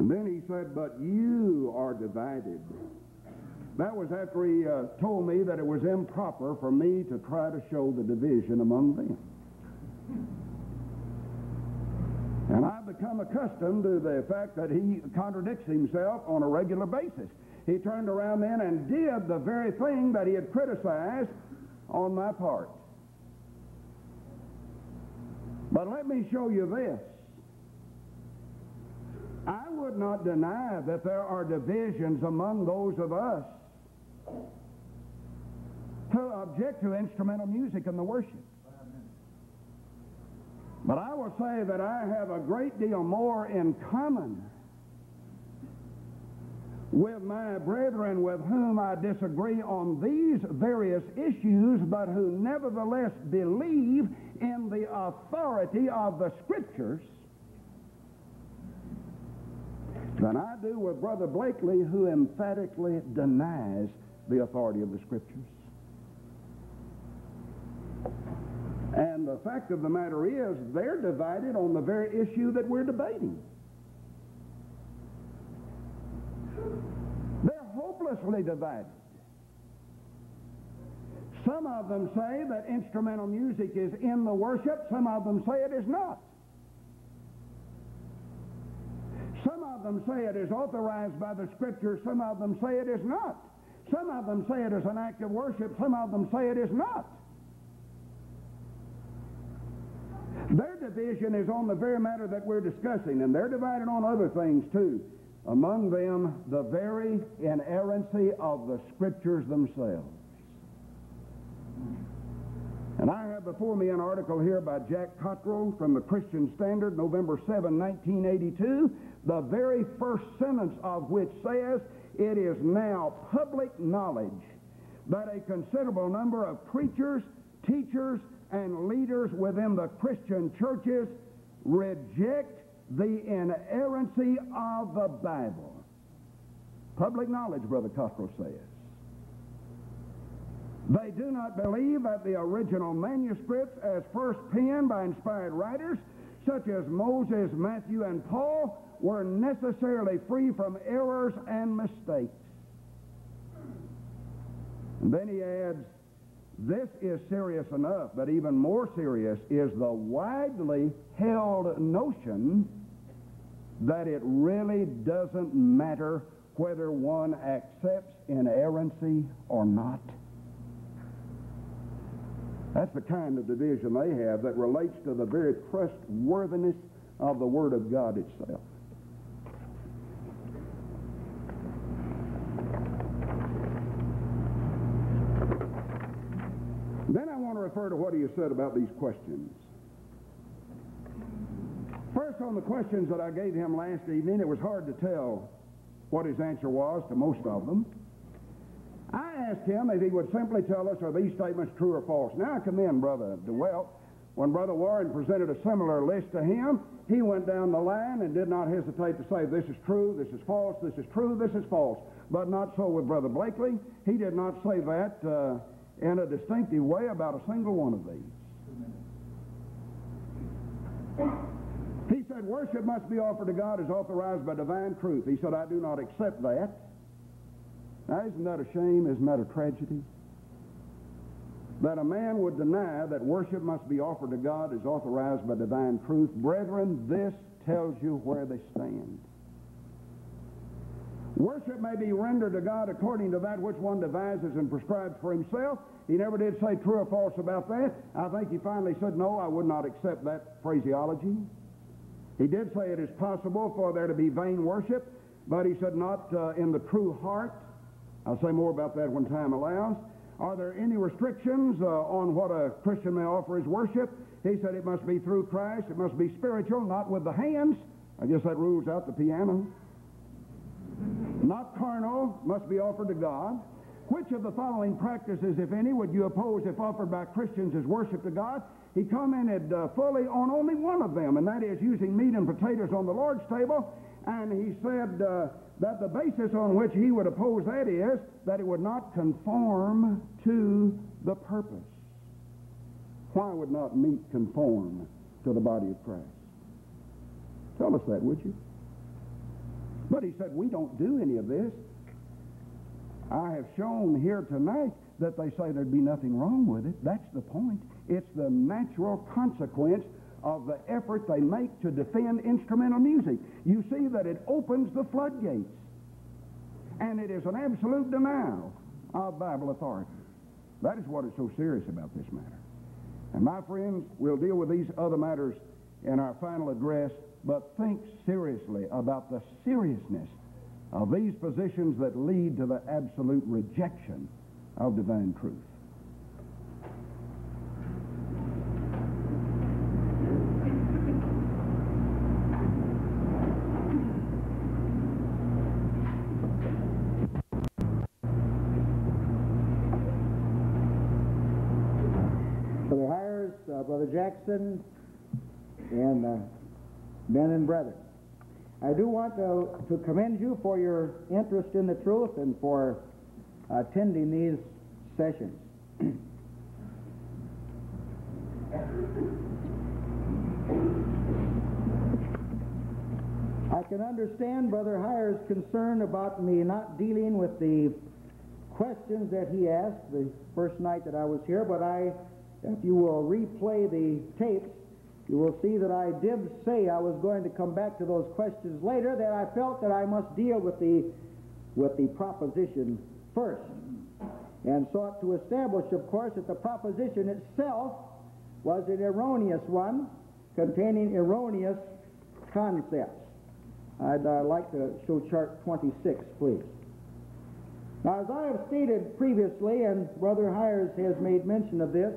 And then he said, But you are divided. That was after he uh, told me that it was improper for me to try to show the division among them. And I've become accustomed to the fact that he contradicts himself on a regular basis. He turned around then and did the very thing that he had criticized on my part. But let me show you this. I would not deny that there are divisions among those of us who object to instrumental music in the worship. But I will say that I have a great deal more in common with my brethren with whom I disagree on these various issues, but who nevertheless believe in the authority of the Scriptures than I do with Brother Blakely, who emphatically denies the authority of the Scriptures. And the fact of the matter is, they're divided on the very issue that we're debating. They're hopelessly divided. Some of them say that instrumental music is in the worship. Some of them say it is not. Some of them say it is authorized by the Scripture. Some of them say it is not. Some of them say it is an act of worship. Some of them say it is not. Their division is on the very matter that we're discussing, and they're divided on other things too. Among them, the very inerrancy of the Scriptures themselves. And I have before me an article here by Jack Cottrell from the Christian Standard, November 7, 1982, the very first sentence of which says, It is now public knowledge that a considerable number of preachers, teachers, and leaders within the Christian churches reject the inerrancy of the Bible. Public knowledge, Brother Cottrell says. They do not believe that the original manuscripts, as first penned by inspired writers, such as Moses, Matthew, and Paul, were necessarily free from errors and mistakes. And then he adds, this is serious enough, but even more serious is the widely held notion that it really doesn't matter whether one accepts inerrancy or not. That's the kind of division they have that relates to the very trustworthiness of the Word of God itself. Then I want to refer to what he has said about these questions. First, on the questions that I gave him last evening, it was hard to tell what his answer was to most of them. I asked him if he would simply tell us are these statements true or false. Now I commend Brother DeWelt. When Brother Warren presented a similar list to him, he went down the line and did not hesitate to say, this is true, this is false, this is true, this is false. But not so with Brother Blakely. He did not say that uh, in a distinctive way about a single one of these. He said, worship must be offered to God as authorized by divine truth. He said, I do not accept that. Now, isn't that a shame? Isn't that a tragedy? That a man would deny that worship must be offered to God as authorized by divine truth. Brethren, this tells you where they stand. Worship may be rendered to God according to that which one devises and prescribes for himself. He never did say true or false about that. I think he finally said, no, I would not accept that phraseology. He did say it is possible for there to be vain worship, but he said not uh, in the true heart. I'll say more about that when time allows. Are there any restrictions uh, on what a Christian may offer as worship? He said it must be through Christ, it must be spiritual, not with the hands. I guess that rules out the piano. Not carnal, must be offered to God. Which of the following practices, if any, would you oppose if offered by Christians as worship to God? He commented uh, fully on only one of them, and that is using meat and potatoes on the Lord's table. And he said uh, that the basis on which he would oppose that is that it would not conform to the purpose. Why would not meat conform to the body of Christ? Tell us that, would you? But he said, we don't do any of this. I have shown here tonight that they say there'd be nothing wrong with it. That's the point. It's the natural consequence of the effort they make to defend instrumental music. You see that it opens the floodgates. And it is an absolute denial of Bible authority. That is what is so serious about this matter. And my friends, we'll deal with these other matters in our final address, but think seriously about the seriousness of these positions that lead to the absolute rejection of divine truth. Brother Highers, uh, Brother Jackson, and uh, men and brethren. I do want to, to commend you for your interest in the truth and for attending these sessions. I can understand Brother Highers' concern about me not dealing with the questions that he asked the first night that I was here, but I, if you will replay the tapes, you will see that I did say I was going to come back to those questions later, that I felt that I must deal with the, with the proposition first. And sought to establish, of course, that the proposition itself was an erroneous one, containing erroneous concepts. I'd uh, like to show chart 26, please. Now, as I have stated previously, and Brother Highers has made mention of this,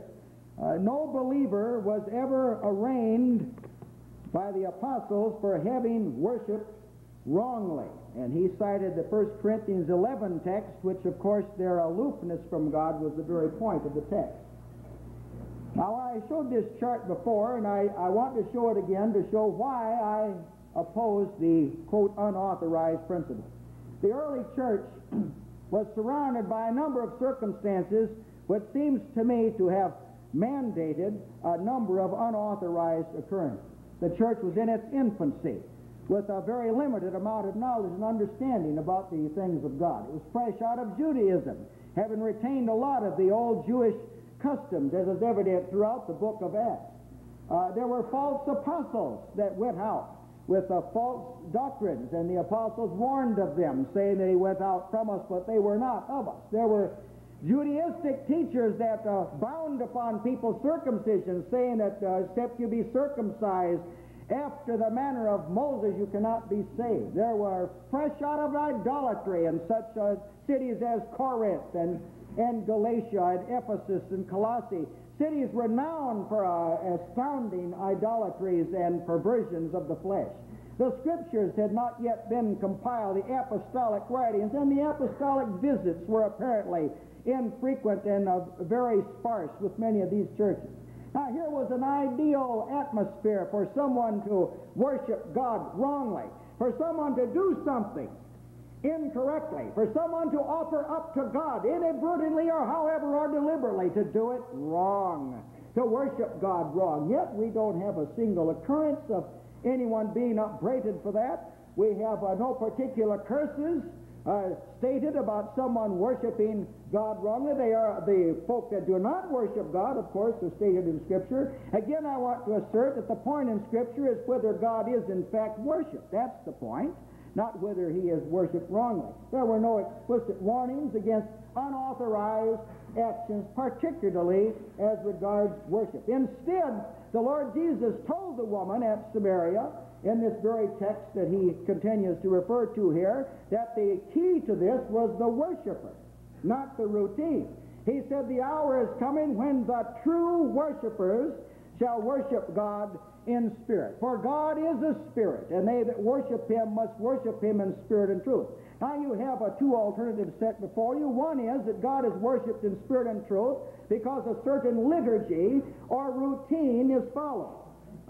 uh, no believer was ever arraigned by the apostles for having worshiped wrongly. And he cited the 1 Corinthians 11 text, which, of course, their aloofness from God was the very point of the text. Now, I showed this chart before, and I, I want to show it again to show why I oppose the, quote, unauthorized principle. The early church was surrounded by a number of circumstances which seems to me to have mandated a number of unauthorized occurrences. The church was in its infancy with a very limited amount of knowledge and understanding about the things of God. It was fresh out of Judaism, having retained a lot of the old Jewish customs, as is evident throughout the book of Acts. Uh, there were false apostles that went out with uh, false doctrines, and the apostles warned of them, saying that went out from us, but they were not of us. There were Judaistic teachers that uh, bound upon people's circumcision, saying that uh, except you be circumcised after the manner of Moses, you cannot be saved. There were fresh out of idolatry in such uh, cities as Corinth and, and Galatia and Ephesus and Colossae, cities renowned for uh, astounding idolatries and perversions of the flesh. The scriptures had not yet been compiled, the apostolic writings, and the apostolic visits were apparently infrequent and uh, very sparse with many of these churches. Now, here was an ideal atmosphere for someone to worship God wrongly, for someone to do something incorrectly, for someone to offer up to God inadvertently or however or deliberately to do it wrong, to worship God wrong. Yet we don't have a single occurrence of anyone being upbraided for that. We have uh, no particular curses uh, stated about someone worshiping God wrongly. They are the folk that do not worship God, of course, are stated in Scripture. Again, I want to assert that the point in Scripture is whether God is in fact worshiped. That's the point, not whether he is worshiped wrongly. There were no explicit warnings against unauthorized actions, particularly as regards worship. Instead, the Lord Jesus told the woman at Samaria in this very text that he continues to refer to here that the key to this was the worshiper, not the routine. He said, The hour is coming when the true worshipers shall worship God in spirit. For God is a spirit, and they that worship him must worship him in spirit and truth. Now you have a two alternatives set before you. One is that God is worshiped in spirit and truth because a certain liturgy or routine is followed.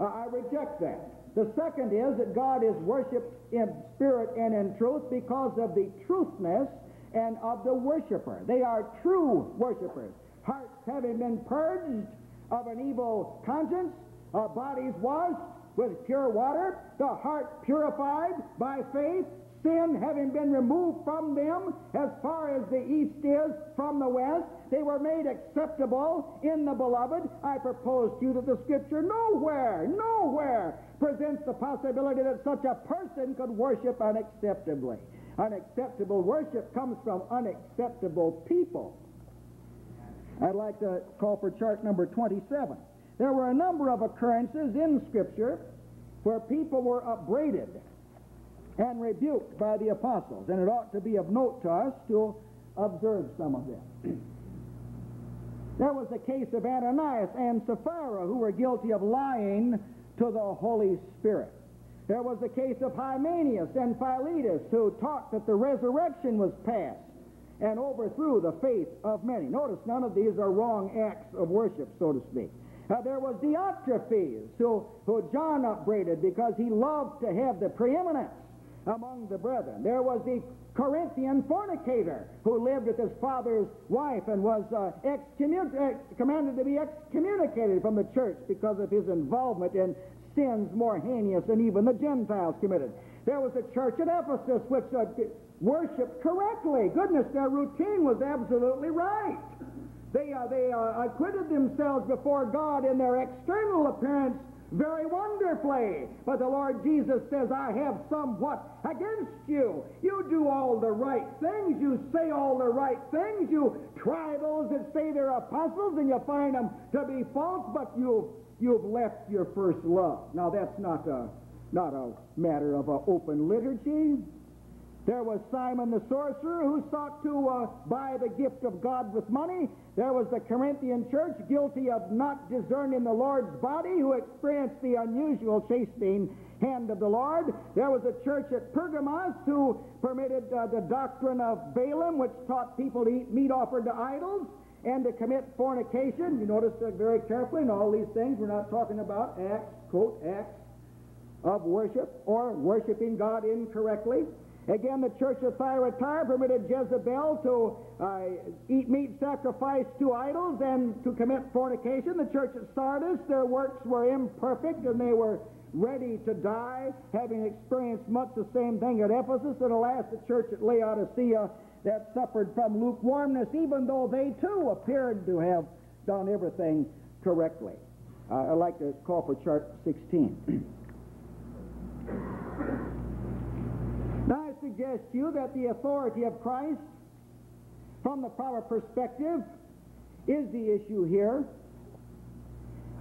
Uh, I reject that. The second is that God is worshiped in spirit and in truth because of the truthness and of the worshiper. They are true worshipers. Hearts having been purged of an evil conscience, uh, bodies washed with pure water, the heart purified by faith, sin having been removed from them as far as the east is from the west, they were made acceptable in the beloved. I propose to you that the scripture nowhere, nowhere presents the possibility that such a person could worship unacceptably. Unacceptable worship comes from unacceptable people. I'd like to call for chart number 27. There were a number of occurrences in Scripture where people were upbraided and rebuked by the apostles, and it ought to be of note to us to observe some of them. there was the case of Ananias and Sapphira who were guilty of lying to the Holy Spirit. There was the case of Hymenaeus and Philetus who taught that the resurrection was past and overthrew the faith of many. Notice none of these are wrong acts of worship, so to speak. Uh, there was Diotrephes, who, who John upbraided because he loved to have the preeminence among the brethren. There was the Corinthian fornicator who lived with his father's wife and was uh, excommun- commanded to be excommunicated from the church because of his involvement in sins more heinous than even the Gentiles committed. There was a church at Ephesus which uh, worshiped correctly. Goodness, their routine was absolutely right. They, uh, they uh, acquitted themselves before God in their external appearance very wonderfully. But the Lord Jesus says, I have somewhat against you. You do all the right things. You say all the right things. You try those that say they're apostles and you find them to be false, but you've, you've left your first love. Now, that's not a, not a matter of an open liturgy. There was Simon the sorcerer who sought to uh, buy the gift of God with money. There was the Corinthian church guilty of not discerning the Lord's body who experienced the unusual chastening hand of the Lord. There was a church at Pergamos who permitted uh, the doctrine of Balaam, which taught people to eat meat offered to idols and to commit fornication. You notice uh, very carefully in all these things, we're not talking about acts, quote, acts of worship or worshiping God incorrectly. Again, the church of Thyatira permitted Jezebel to uh, eat meat sacrificed to idols and to commit fornication. The church at Sardis, their works were imperfect and they were ready to die, having experienced much the same thing at Ephesus. And alas, the church at Laodicea that suffered from lukewarmness, even though they too appeared to have done everything correctly. Uh, I'd like to call for chart 16. suggest to you that the authority of Christ, from the proper perspective, is the issue here.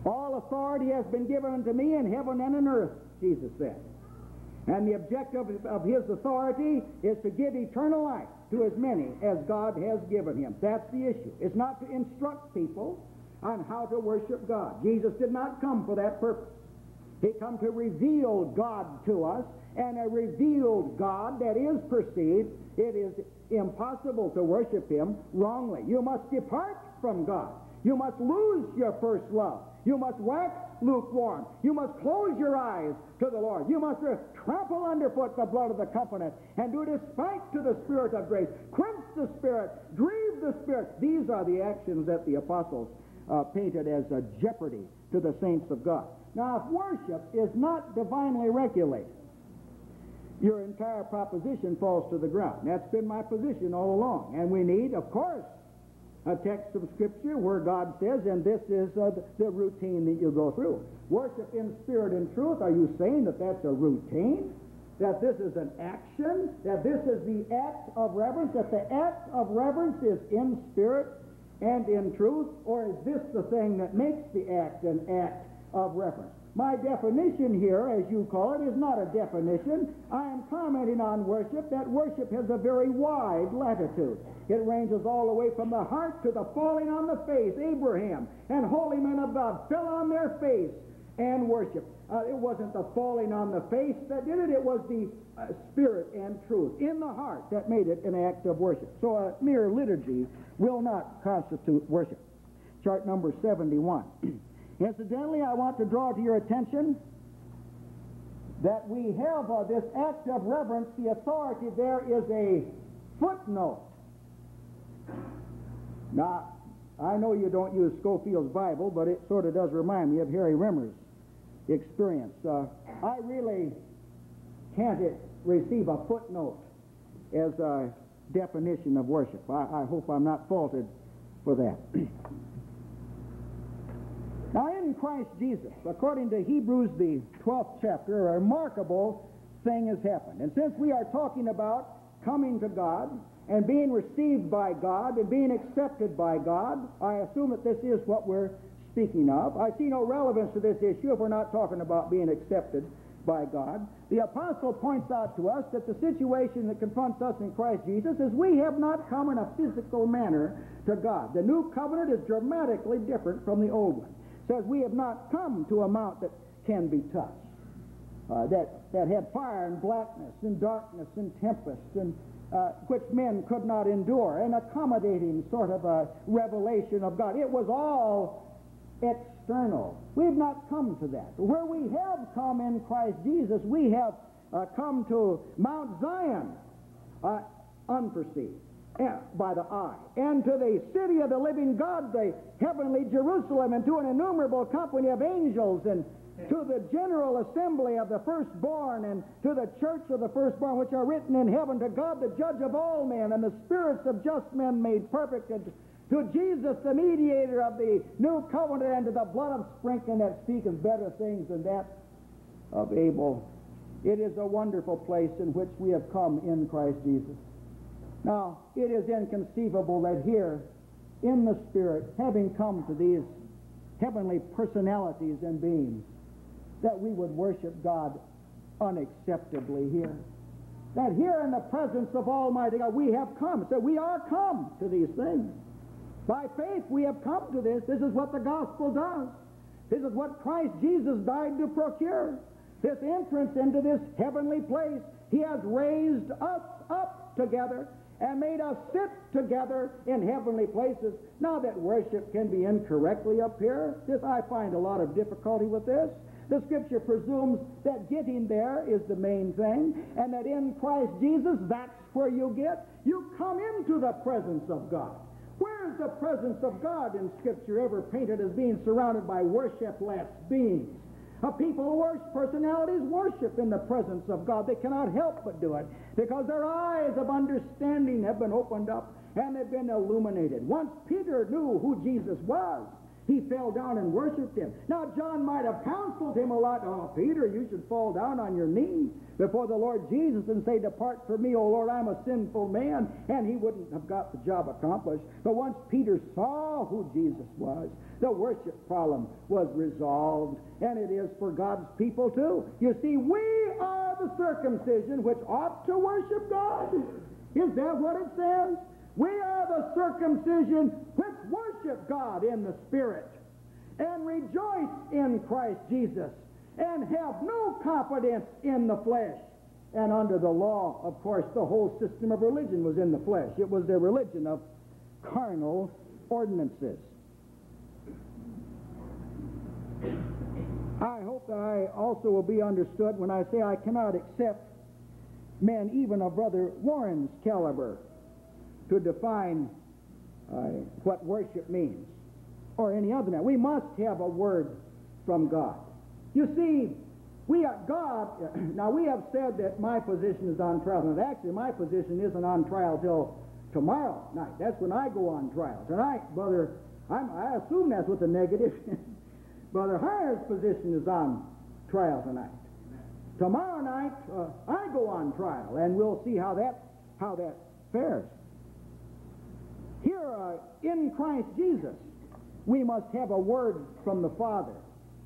All authority has been given unto me in heaven and in earth, Jesus said. And the objective of his authority is to give eternal life to as many as God has given him. That's the issue. It's not to instruct people on how to worship God. Jesus did not come for that purpose. He come to reveal God to us and a revealed God that is perceived, it is impossible to worship Him wrongly. You must depart from God. You must lose your first love. You must wax lukewarm. You must close your eyes to the Lord. You must trample underfoot the blood of the covenant and do despite to the Spirit of grace. Quench the Spirit. Grieve the Spirit. These are the actions that the apostles uh, painted as a jeopardy to the saints of God. Now, if worship is not divinely regulated, your entire proposition falls to the ground. That's been my position all along. And we need, of course, a text of Scripture where God says, and this is uh, the routine that you go through. Worship in spirit and truth. Are you saying that that's a routine? That this is an action? That this is the act of reverence? That the act of reverence is in spirit and in truth? Or is this the thing that makes the act an act of reverence? My definition here, as you call it, is not a definition. I am commenting on worship, that worship has a very wide latitude. It ranges all the way from the heart to the falling on the face. Abraham and holy men of God fell on their face and worshiped. Uh, it wasn't the falling on the face that did it, it was the uh, spirit and truth in the heart that made it an act of worship. So a mere liturgy will not constitute worship. Chart number 71. Incidentally, I want to draw to your attention that we have uh, this act of reverence, the authority there is a footnote. Now, I know you don't use Scofield's Bible, but it sort of does remind me of Harry Rimmer's experience. Uh, I really can't receive a footnote as a definition of worship. I, I hope I'm not faulted for that. Now, in Christ Jesus, according to Hebrews, the 12th chapter, a remarkable thing has happened. And since we are talking about coming to God and being received by God and being accepted by God, I assume that this is what we're speaking of. I see no relevance to this issue if we're not talking about being accepted by God. The apostle points out to us that the situation that confronts us in Christ Jesus is we have not come in a physical manner to God. The new covenant is dramatically different from the old one says we have not come to a mount that can be touched, uh, that, that had fire and blackness and darkness and tempest and uh, which men could not endure, an accommodating sort of a revelation of God. It was all external. We've not come to that. Where we have come in Christ Jesus, we have uh, come to Mount Zion uh, unperceived Eh, by the eye, and to the city of the living God, the heavenly Jerusalem, and to an innumerable company of angels and to the general assembly of the firstborn and to the church of the firstborn which are written in heaven, to God the judge of all men and the spirits of just men made perfect, and to Jesus the mediator of the new covenant, and to the blood of sprinkling that speaketh better things than that of Abel. It is a wonderful place in which we have come in Christ Jesus. Now, it is inconceivable that here, in the Spirit, having come to these heavenly personalities and beings, that we would worship God unacceptably here. That here in the presence of Almighty God, we have come. So we are come to these things. By faith, we have come to this. This is what the gospel does. This is what Christ Jesus died to procure. This entrance into this heavenly place. He has raised us up together and made us sit together in heavenly places. Now that worship can be incorrectly up here, this I find a lot of difficulty with this. The scripture presumes that getting there is the main thing, and that in Christ Jesus, that's where you get. You come into the presence of God. Where is the presence of God in scripture ever painted as being surrounded by worshipless beings? A people who worship personalities worship in the presence of God. They cannot help but do it because their eyes of understanding have been opened up and they've been illuminated. Once Peter knew who Jesus was, he fell down and worshiped him. Now, John might have counseled him a lot. Oh, Peter, you should fall down on your knees before the Lord Jesus and say, Depart from me, O Lord, I'm a sinful man. And he wouldn't have got the job accomplished. But once Peter saw who Jesus was, the worship problem was resolved. And it is for God's people too. You see, we are the circumcision which ought to worship God. Is that what it says? We are the circumcision which worship God in the Spirit and rejoice in Christ Jesus and have no confidence in the flesh. And under the law, of course, the whole system of religion was in the flesh. It was the religion of carnal ordinances. I hope that I also will be understood when I say I cannot accept men even of Brother Warren's caliber to define uh, what worship means or any other man. We must have a word from God. You see, we are God. Now we have said that my position is on trial, and actually my position isn't on trial till tomorrow night. That's when I go on trial. Tonight, brother, I'm, i assume that's what the negative. brother Highers' position is on trial tonight. Tomorrow night, uh, I go on trial, and we'll see how that how that fares. Here, uh, in Christ Jesus, we must have a word from the Father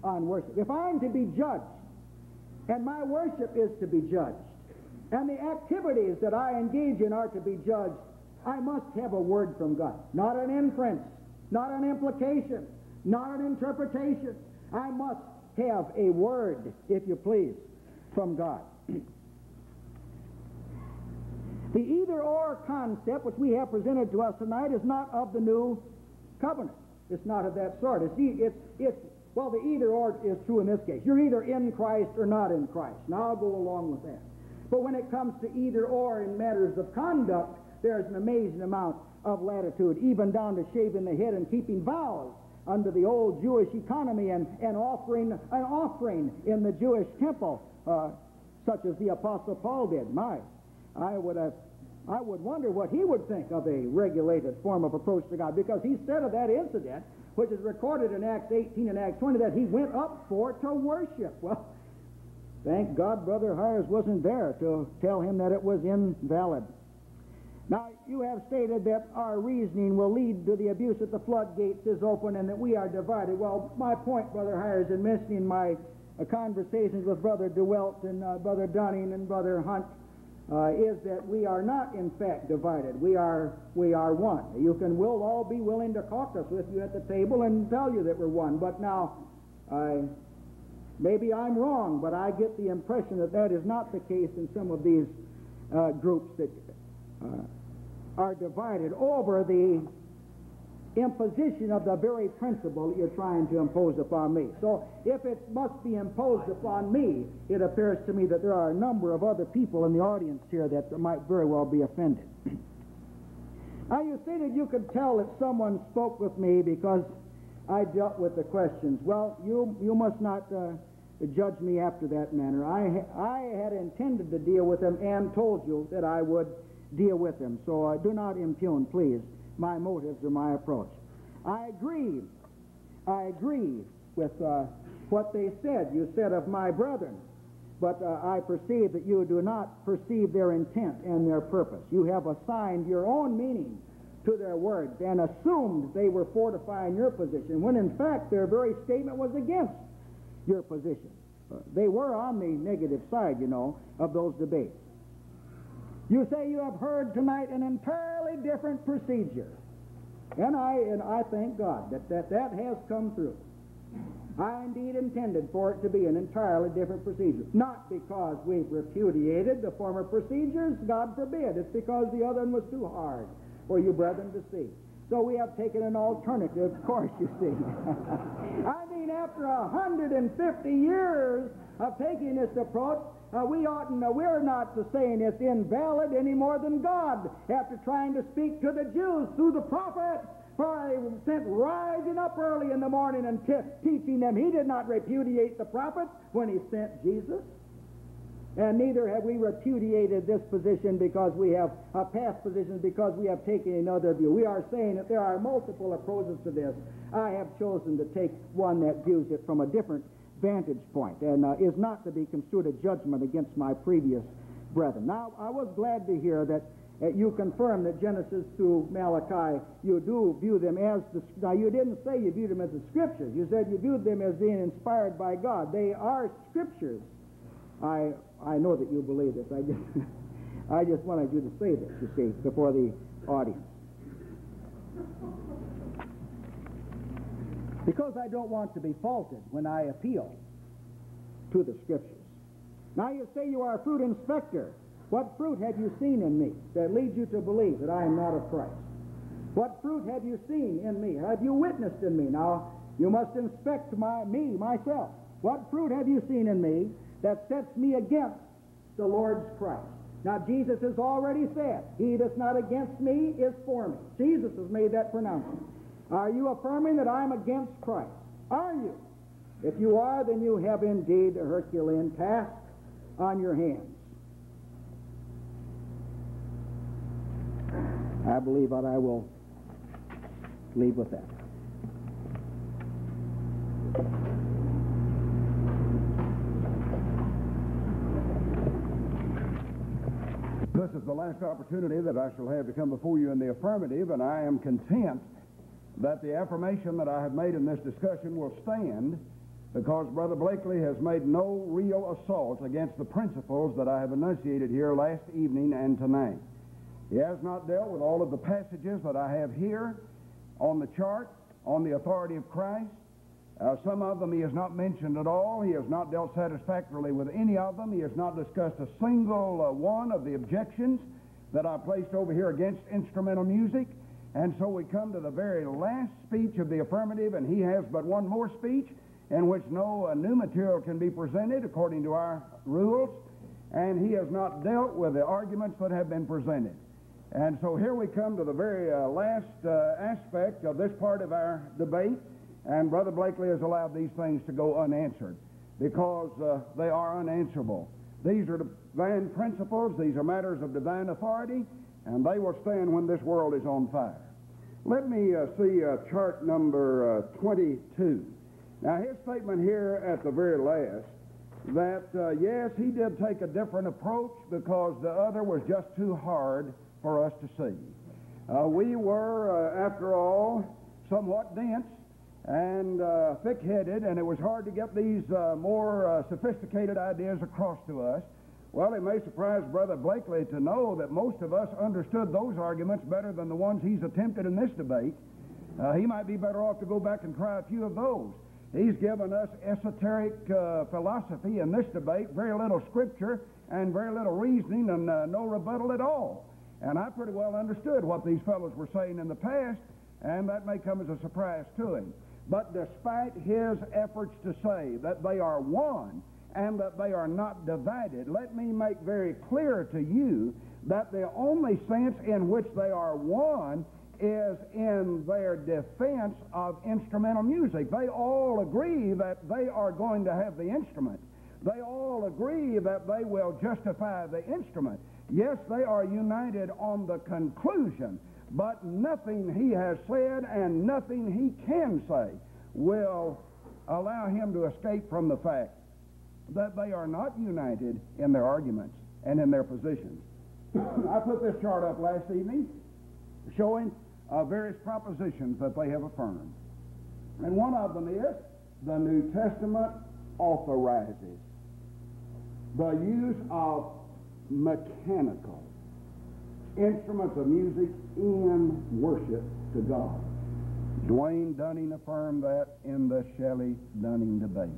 on worship. If I'm to be judged, and my worship is to be judged, and the activities that I engage in are to be judged, I must have a word from God. Not an inference, not an implication, not an interpretation. I must have a word, if you please, from God. The either or concept which we have presented to us tonight is not of the new covenant. It's not of that sort. It's, it's, it's well, the either or is true in this case. You're either in Christ or not in Christ. Now I'll go along with that. But when it comes to either or in matters of conduct, there's an amazing amount of latitude, even down to shaving the head and keeping vows under the old Jewish economy and, and offering an offering in the Jewish temple, uh, such as the Apostle Paul did. My, I would have I would wonder what he would think of a regulated form of approach to God because he said of that incident, which is recorded in Acts 18 and Acts 20, that he went up for to worship. Well, thank God Brother Highers wasn't there to tell him that it was invalid. Now, you have stated that our reasoning will lead to the abuse that the floodgates is open and that we are divided. Well, my point, Brother Highers, in mentioning my uh, conversations with Brother DeWelt and uh, Brother Dunning and Brother Hunt uh, is that we are not in fact divided. We are we are one. You can will all be willing to caucus with you at the table and tell you that we're one. But now, maybe I'm wrong, but I get the impression that that is not the case in some of these uh, groups that uh, are divided over the imposition of the very principle you're trying to impose upon me. So if it must be imposed upon me, it appears to me that there are a number of other people in the audience here that might very well be offended. now you stated you could tell that someone spoke with me because I dealt with the questions. Well, you, you must not uh, judge me after that manner. I, I had intended to deal with them and told you that I would deal with them. So uh, do not impugn, please, my motives or my approach. I agree. I agree with uh, what they said. You said of my brethren. But uh, I perceive that you do not perceive their intent and their purpose. You have assigned your own meaning to their words and assumed they were fortifying your position, when in fact their very statement was against your position. Uh, they were on the negative side, you know, of those debates. You say you have heard tonight an entirely different procedure. And I, and I thank God that, that that has come through. I indeed intended for it to be an entirely different procedure. Not because we've repudiated the former procedures, God forbid. It's because the other one was too hard for you brethren to see. So we have taken an alternative course, you see. I mean, after 150 years of taking this approach, uh, we oughtn't, uh, we're not saying it's invalid any more than God after trying to speak to the Jews through the prophets. For was sent rising up early in the morning and teaching them. He did not repudiate the prophets when he sent Jesus. And neither have we repudiated this position because we have a past position because we have taken another view. We are saying that there are multiple approaches to this. I have chosen to take one that views it from a different vantage point and uh, is not to be construed a judgment against my previous brethren. Now, I was glad to hear that uh, you confirm that Genesis through Malachi, you do view them as the. Now, you didn't say you viewed them as the scriptures. You said you viewed them as being inspired by God. They are scriptures. I I know that you believe this. I just I just wanted you to say this. You see, before the audience. Because I don't want to be faulted when I appeal to the Scriptures. Now you say you are a fruit inspector. What fruit have you seen in me that leads you to believe that I am not of Christ? What fruit have you seen in me? Have you witnessed in me? Now, you must inspect my, me, myself. What fruit have you seen in me that sets me against the Lord's Christ? Now, Jesus has already said, He that's not against me is for me. Jesus has made that pronouncement. Are you affirming that I'm against Christ? Are you? If you are, then you have indeed a Herculean task on your hands. I believe that I will leave with that. This is the last opportunity that I shall have to come before you in the affirmative, and I am content that the affirmation that I have made in this discussion will stand because Brother Blakely has made no real assault against the principles that I have enunciated here last evening and tonight. He has not dealt with all of the passages that I have here on the chart on the authority of Christ. Uh, some of them he has not mentioned at all. He has not dealt satisfactorily with any of them. He has not discussed a single uh, one of the objections that I placed over here against instrumental music. And so we come to the very last speech of the affirmative, and he has but one more speech in which no uh, new material can be presented according to our rules, and he has not dealt with the arguments that have been presented. And so here we come to the very uh, last uh, aspect of this part of our debate, and Brother Blakely has allowed these things to go unanswered because uh, they are unanswerable. These are divine principles, these are matters of divine authority, and they will stand when this world is on fire. Let me uh, see uh, chart number uh, 22. Now, his statement here at the very last that, uh, yes, he did take a different approach because the other was just too hard for us to see. Uh, we were, after all, somewhat dense and uh, thick headed, and it was hard to get these uh, more uh, sophisticated ideas across to us. Well, it may surprise Brother Blakely to know that most of us understood those arguments better than the ones he's attempted in this debate. Uh, he might be better off to go back and try a few of those. He's given us esoteric uh, philosophy in this debate, very little scripture and very little reasoning and uh, no rebuttal at all. And I pretty well understood what these fellows were saying in the past, and that may come as a surprise to him. But despite his efforts to say that they are one and that they are not divided, let me make very clear to you that the only sense in which they are one is in their defense of instrumental music. They all agree that they are going to have the instrument. They all agree that they will justify the instrument. Yes, they are united on the conclusion, but nothing he has said and nothing he can say will allow him to escape from the fact that they are not united in their arguments and in their positions. I put this chart up last evening showing uh, various propositions that they have affirmed. And one of them is the New Testament authorizes the use of mechanical instruments of music in worship to God. Dwayne Dunning affirmed that in the Shelley Dunning debate.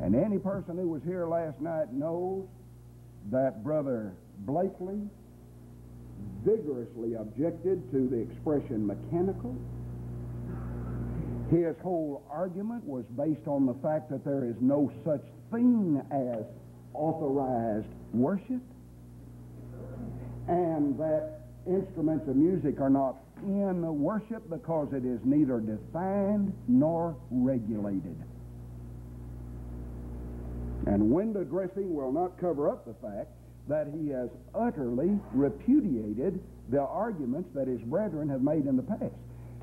And any person who was here last night knows that Brother Blakely vigorously objected to the expression mechanical. His whole argument was based on the fact that there is no such thing as authorized worship and that instruments of music are not in worship because it is neither defined nor regulated. And window dressing will not cover up the fact that he has utterly repudiated the arguments that his brethren have made in the past.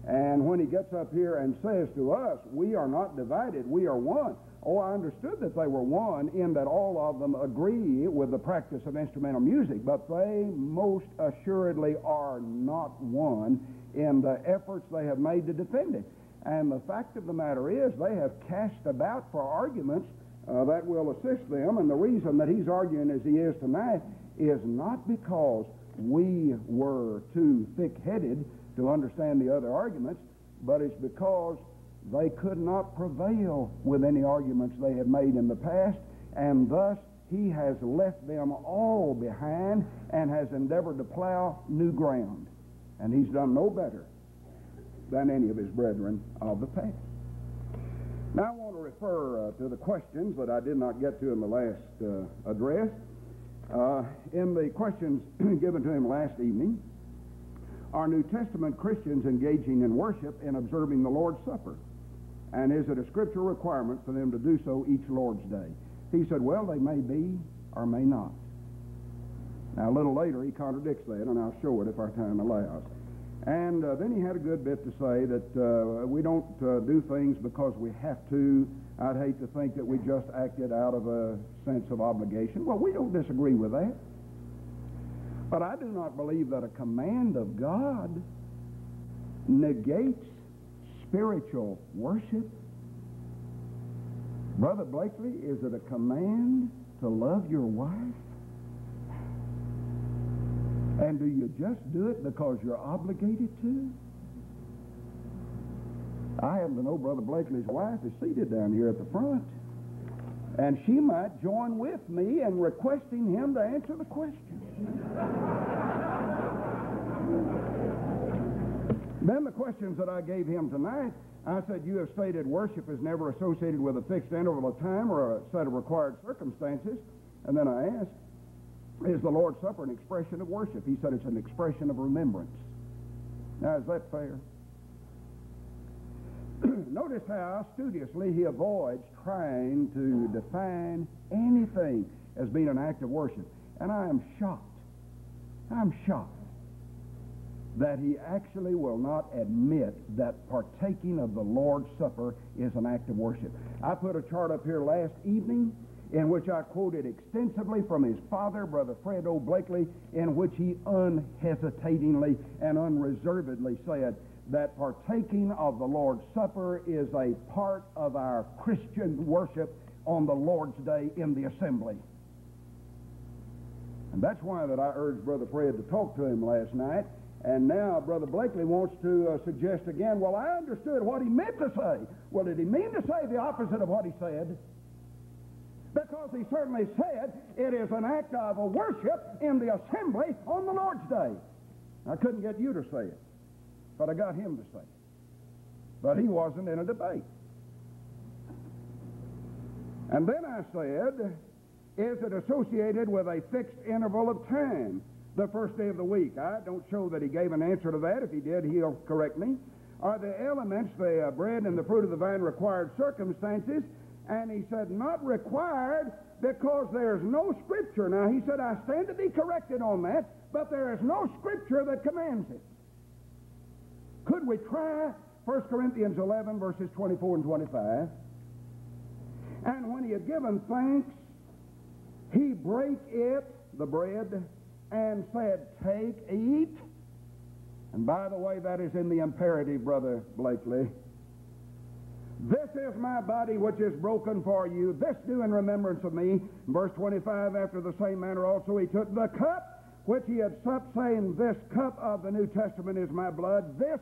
And when he gets up here and says to us, we are not divided, we are one. Oh, I understood that they were one in that all of them agree with the practice of instrumental music, but they most assuredly are not one in the efforts they have made to defend it. And the fact of the matter is, they have cast about for arguments uh, that will assist them. And the reason that he's arguing as he is tonight is not because we were too thick headed to understand the other arguments, but it's because they could not prevail with any arguments they had made in the past, and thus he has left them all behind and has endeavored to plow new ground. And he's done no better than any of his brethren of the past. Now, I want to refer uh, to the questions that I did not get to in the last uh, address. Uh, in the questions given to him last evening, are New Testament Christians engaging in worship and observing the Lord's Supper? And is it a scriptural requirement for them to do so each Lord's Day? He said, well, they may be or may not. Now, a little later, he contradicts that, and I'll show it if our time allows. And uh, then he had a good bit to say that uh, we don't uh, do things because we have to. I'd hate to think that we just acted out of a sense of obligation. Well, we don't disagree with that. But I do not believe that a command of God negates spiritual worship. Brother Blakely, is it a command to love your wife? And do you just do it because you're obligated to? I happen to know Brother Blakely's wife is seated down here at the front. And she might join with me in requesting him to answer the question. Then the questions that I gave him tonight, I said, You have stated worship is never associated with a fixed interval of time or a set of required circumstances. And then I asked, is the Lord's Supper an expression of worship? He said it's an expression of remembrance. Now, is that fair? Notice how studiously he avoids trying to define anything as being an act of worship. And I am shocked. I'm shocked that he actually will not admit that partaking of the Lord's Supper is an act of worship. I put a chart up here last evening in which I quoted extensively from his father, Brother Fred O. Blakely, in which he unhesitatingly and unreservedly said that partaking of the Lord's Supper is a part of our Christian worship on the Lord's Day in the assembly. And that's why that I urged Brother Fred to talk to him last night. And now Brother Blakely wants to uh, suggest again, well, I understood what he meant to say. Well, did he mean to say the opposite of what he said? because he certainly said it is an act of worship in the assembly on the Lord's Day. I couldn't get you to say it, but I got him to say it. But he wasn't in a debate. And then I said, is it associated with a fixed interval of time the first day of the week? I don't show that he gave an answer to that. If he did, he'll correct me. Are the elements, the uh, bread and the fruit of the vine, required circumstances? And he said, not required because there's no scripture. Now, he said, I stand to be corrected on that, but there is no scripture that commands it. Could we try 1 Corinthians 11, verses 24 and 25? And when he had given thanks, he brake it, the bread, and said, Take, eat. And by the way, that is in the imperative, Brother Blakely. This is my body which is broken for you. This do in remembrance of me. Verse 25, after the same manner also he took the cup which he had supped, saying, This cup of the New Testament is my blood. This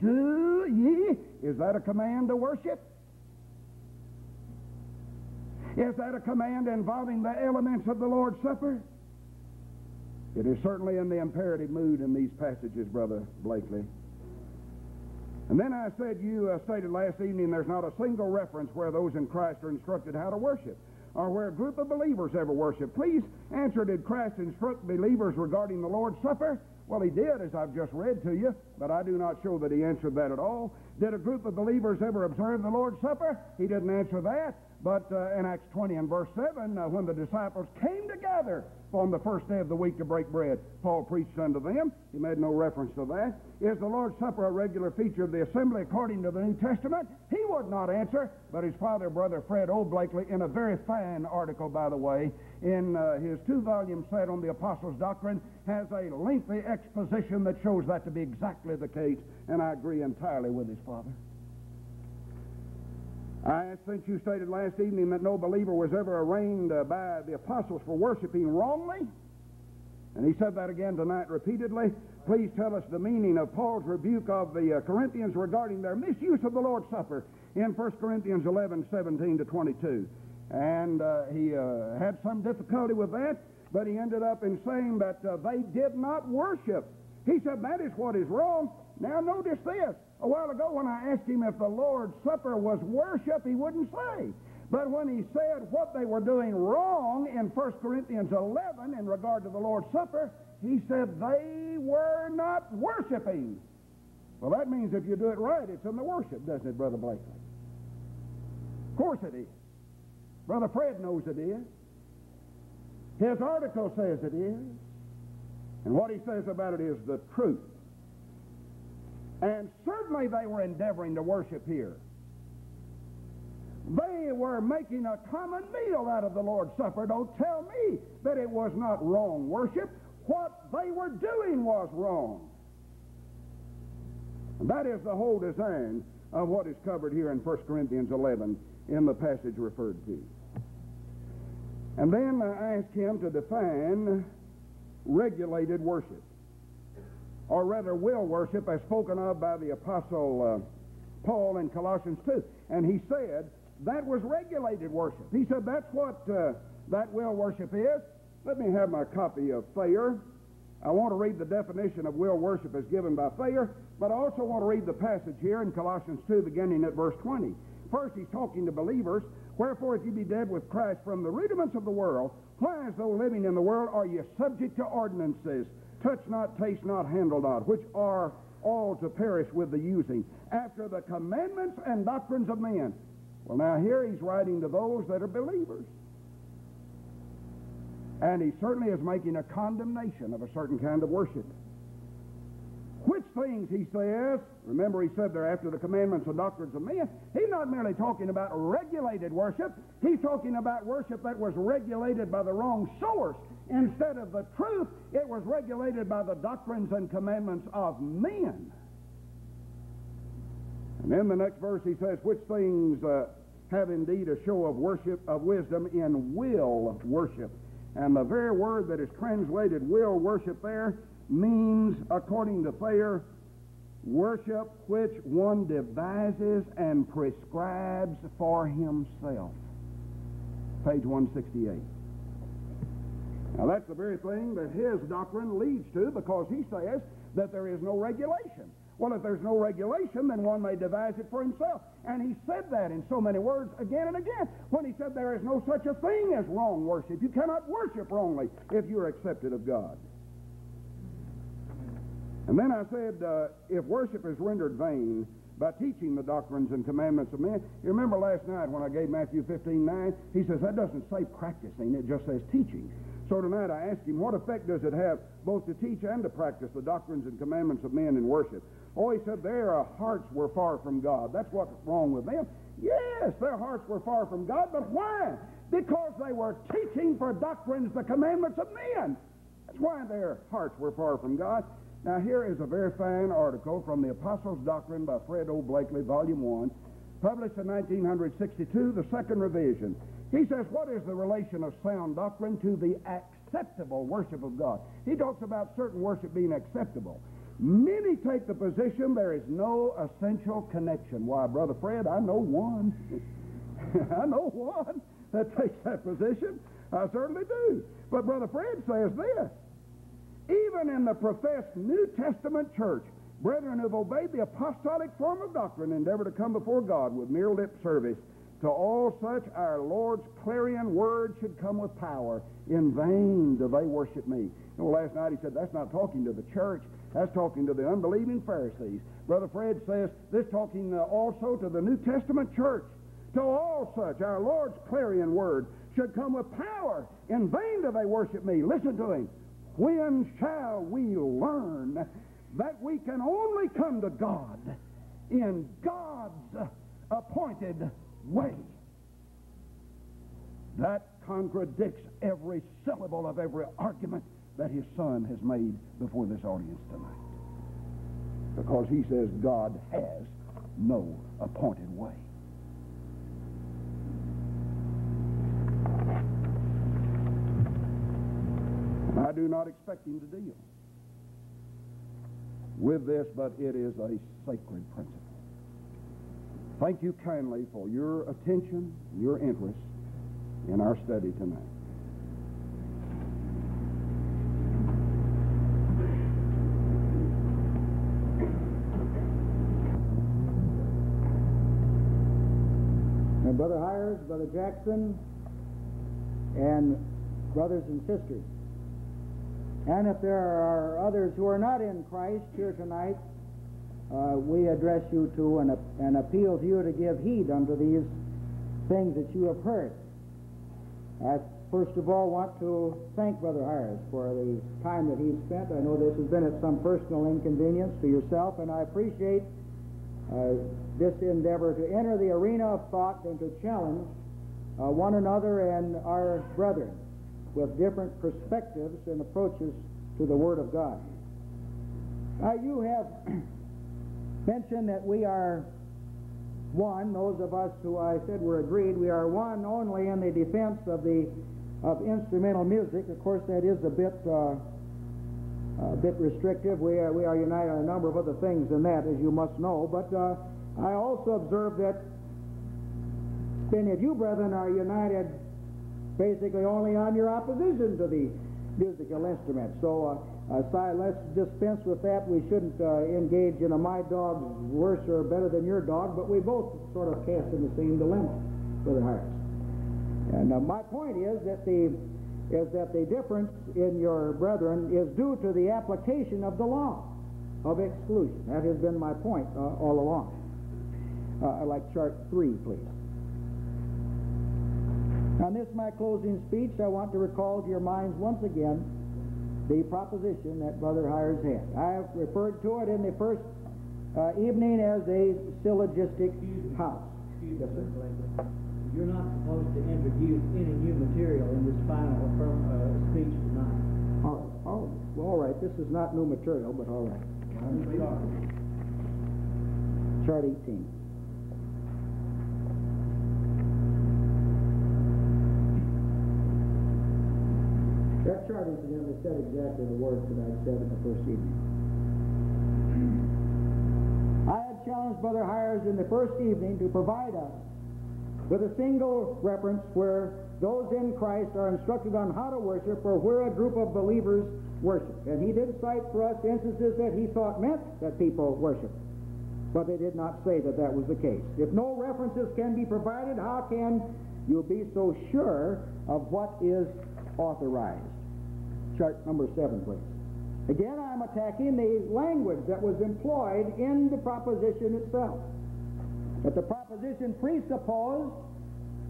do ye. Is that a command to worship? Is that a command involving the elements of the Lord's Supper? It is certainly in the imperative mood in these passages, Brother Blakely. And then I said, you uh, stated last evening, there's not a single reference where those in Christ are instructed how to worship or where a group of believers ever worship. Please answer, did Christ instruct believers regarding the Lord's Supper? Well, he did, as I've just read to you, but I do not show that he answered that at all. Did a group of believers ever observe the Lord's Supper? He didn't answer that. But uh, in Acts 20 and verse 7, uh, when the disciples came together on the first day of the week to break bread, Paul preached unto them. He made no reference to that. Is the Lord's Supper a regular feature of the assembly according to the New Testament? He would not answer, but his father, brother Fred O. Blakely, in a very fine article, by the way, in uh, his two volume set on the Apostles' Doctrine, has a lengthy exposition that shows that to be exactly the case, and I agree entirely with his father. I think you stated last evening that no believer was ever arraigned uh, by the apostles for worshiping wrongly. And he said that again tonight repeatedly. Please tell us the meaning of Paul's rebuke of the uh, Corinthians regarding their misuse of the Lord's Supper in 1 Corinthians 11, 17 to 22. And uh, he uh, had some difficulty with that, but he ended up in saying that uh, they did not worship. He said that is what is wrong. Now notice this. A while ago, when I asked him if the Lord's Supper was worship, he wouldn't say. But when he said what they were doing wrong in 1 Corinthians 11 in regard to the Lord's Supper, he said they were not worshiping. Well, that means if you do it right, it's in the worship, doesn't it, Brother Blakely? Of course it is. Brother Fred knows it is. His article says it is. And what he says about it is the truth. And certainly they were endeavoring to worship here. They were making a common meal out of the Lord's Supper. Don't tell me that it was not wrong worship. What they were doing was wrong. And that is the whole design of what is covered here in 1 Corinthians 11 in the passage referred to. And then I asked him to define regulated worship or rather will worship, as spoken of by the Apostle uh, Paul in Colossians 2. And he said that was regulated worship. He said that's what uh, that will worship is. Let me have my copy of Thayer. I want to read the definition of will worship as given by Thayer, but I also want to read the passage here in Colossians 2, beginning at verse 20. First, he's talking to believers. Wherefore, if you be dead with Christ from the rudiments of the world, why, as though living in the world, are you subject to ordinances? Touch not, taste not, handle not, which are all to perish with the using, after the commandments and doctrines of men. Well, now here he's writing to those that are believers. And he certainly is making a condemnation of a certain kind of worship. Which things, he says, remember he said there after the commandments and doctrines of men, he's not merely talking about regulated worship, he's talking about worship that was regulated by the wrong source. Instead of the truth, it was regulated by the doctrines and commandments of men. And in the next verse he says, which things uh, have indeed a show of worship, of wisdom in will worship. And the very word that is translated will worship there means, according to Thayer, worship which one devises and prescribes for himself. Page 168. Now, that's the very thing that his doctrine leads to because he says that there is no regulation. Well, if there's no regulation, then one may devise it for himself. And he said that in so many words again and again when he said there is no such a thing as wrong worship. You cannot worship wrongly if you're accepted of God. And then I said, uh, if worship is rendered vain by teaching the doctrines and commandments of men, you remember last night when I gave Matthew 15 9, he says that doesn't say practicing, it just says teaching. So tonight I asked him, what effect does it have both to teach and to practice the doctrines and commandments of men in worship? Oh, he said their hearts were far from God. That's what's wrong with them. Yes, their hearts were far from God, but why? Because they were teaching for doctrines the commandments of men. That's why their hearts were far from God. Now, here is a very fine article from the Apostles' Doctrine by Fred O. Blakely, Volume 1, published in 1962, the second revision. He says, What is the relation of sound doctrine to the acceptable worship of God? He talks about certain worship being acceptable. Many take the position there is no essential connection. Why, Brother Fred, I know one. I know one that takes that position. I certainly do. But Brother Fred says this even in the professed New Testament church, brethren who have obeyed the apostolic form of doctrine endeavor to come before God with mere lip service. To all such, our Lord's clarion word should come with power. In vain do they worship me. You know, last night he said that's not talking to the church, that's talking to the unbelieving Pharisees. Brother Fred says this talking uh, also to the New Testament church. To all such, our Lord's clarion word should come with power. In vain do they worship me. Listen to him. When shall we learn that we can only come to God in God's appointed way? That contradicts every syllable of every argument that his son has made before this audience tonight. Because he says God has no appointed way. I do not expect him to deal with this, but it is a sacred principle. Thank you kindly for your attention, your interest in our study tonight. And Brother Highers, Brother Jackson, and brothers and sisters. And if there are others who are not in Christ here tonight, uh, we address you to and, and appeal to you to give heed unto these things that you have heard. I first of all want to thank Brother Harris for the time that he's spent. I know this has been at some personal inconvenience to yourself, and I appreciate uh, this endeavor to enter the arena of thought and to challenge uh, one another and our brethren with different perspectives and approaches to the Word of God. Now, you have mentioned that we are one, those of us who I said were agreed, we are one only in the defense of the of instrumental music. Of course, that is a bit uh, a bit restrictive. We are we are united on a number of other things than that, as you must know. But uh, I also observe that many of you brethren are united basically only on your opposition to the musical instrument. So, uh, aside, let's dispense with that. We shouldn't uh, engage in a my dog's worse or better than your dog, but we both sort of cast in the same dilemma, Brother Harris. And uh, my point is that the is that the difference in your brethren is due to the application of the law of exclusion. That has been my point uh, all along. Uh, I'd like chart three, please. On this, my closing speech, I want to recall to your minds once again the proposition that Brother Highers had. I have referred to it in the first uh, evening as a syllogistic Excuse house. Excuse Yes, sir. You're not supposed to introduce any new material in this final affirm, uh, speech tonight. All right, all right. Well, all right. This is not new material, but all right. Chart 18. That incidentally, said exactly the words that I said in the first evening. I had challenged Brother Highers in the first evening to provide us with a single reference where those in Christ are instructed on how to worship or where a group of believers worship. And he did cite for us instances that he thought meant that people worship. But they did not say that that was the case. If no references can be provided, how can you be so sure of what is authorized? Chart number seven, please. Again, I'm attacking the language that was employed in the proposition itself. That the proposition presupposed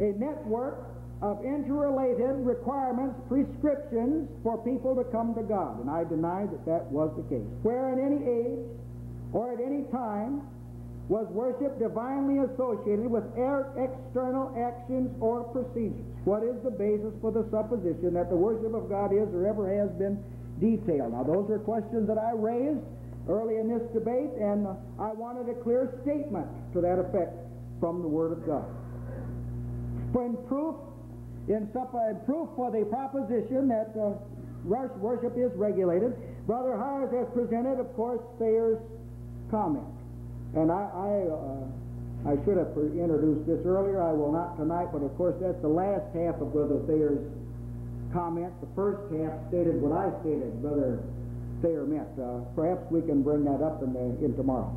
a network of interrelated requirements, prescriptions for people to come to God. And I deny that that was the case. Where in any age or at any time was worship divinely associated with external actions or procedures? What is the basis for the supposition that the worship of God is or ever has been detailed? Now, those are questions that I raised early in this debate, and I wanted a clear statement to that effect from the Word of God. For in proof, in uh, proof for the proposition that uh, worship is regulated, Brother Highers has presented, of course, Thayer's comment. And I, I, uh, I should have introduced this earlier. I will not tonight, but of course that's the last half of Brother Thayer's comment. The first half stated what I stated Brother Thayer meant. Uh, perhaps we can bring that up in, the, in tomorrow.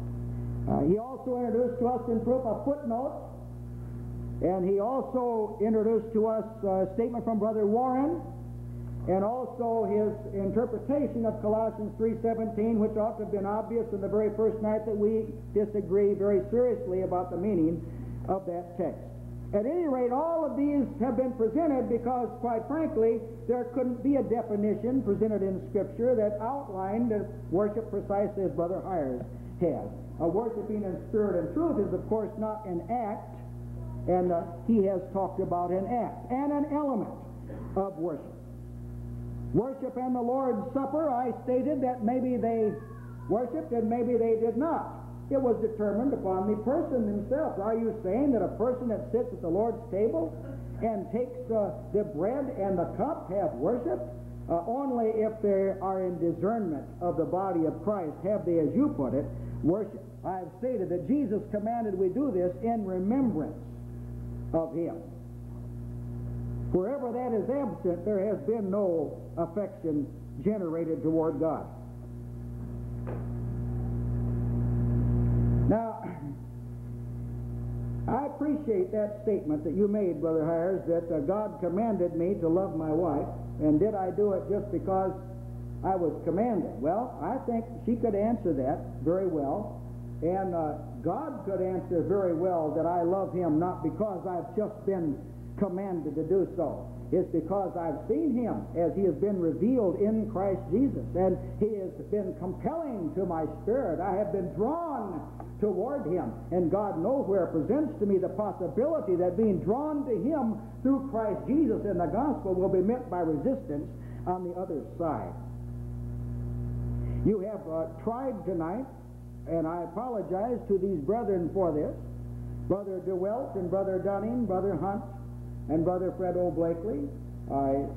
Uh, he also introduced to us in proof a footnote, and he also introduced to us a statement from Brother Warren and also his interpretation of Colossians 3.17, which ought to have been obvious in the very first night that we disagree very seriously about the meaning of that text. At any rate, all of these have been presented because, quite frankly, there couldn't be a definition presented in Scripture that outlined worship precisely as Brother Highers has. A worshiping in spirit and truth is, of course, not an act, and uh, he has talked about an act and an element of worship. Worship and the Lord's Supper, I stated that maybe they worshiped and maybe they did not. It was determined upon the person themselves. Are you saying that a person that sits at the Lord's table and takes uh, the bread and the cup have worship? Uh, only if they are in discernment of the body of Christ have they, as you put it, worship. I have stated that Jesus commanded we do this in remembrance of Him. Wherever that is absent, there has been no affection generated toward God. Now, I appreciate that statement that you made, Brother Highers, that uh, God commanded me to love my wife, and did I do it just because I was commanded? Well, I think she could answer that very well, and uh, God could answer very well that I love him not because I've just been commanded to do so. It's because I've seen him as he has been revealed in Christ Jesus, and he has been compelling to my spirit. I have been drawn toward him, and God nowhere presents to me the possibility that being drawn to him through Christ Jesus in the gospel will be met by resistance on the other side. You have uh, tried tonight, and I apologize to these brethren for this, Brother DeWelt and Brother Dunning, Brother Hunt, and Brother Fred O. Blakely. I,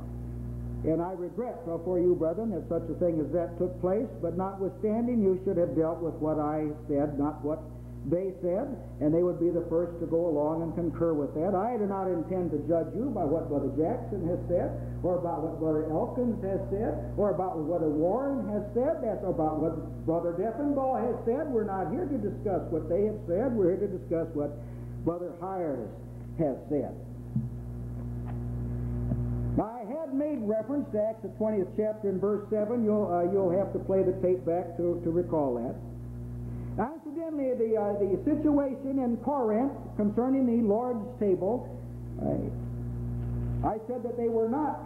and I regret for you, brethren, that such a thing as that took place, but notwithstanding, you should have dealt with what I said, not what they said, and they would be the first to go along and concur with that. I do not intend to judge you by what Brother Jackson has said, or about what Brother Elkins has said, or about what Brother Warren has said, that's about what Brother Deffenbaugh has said. We're not here to discuss what they have said. We're here to discuss what Brother Highers has said. I made reference to Acts, the 20th chapter and verse 7. You'll, uh, you'll have to play the tape back to, to recall that. Now, incidentally, the, uh, the situation in Corinth concerning the Lord's table, I said that they were not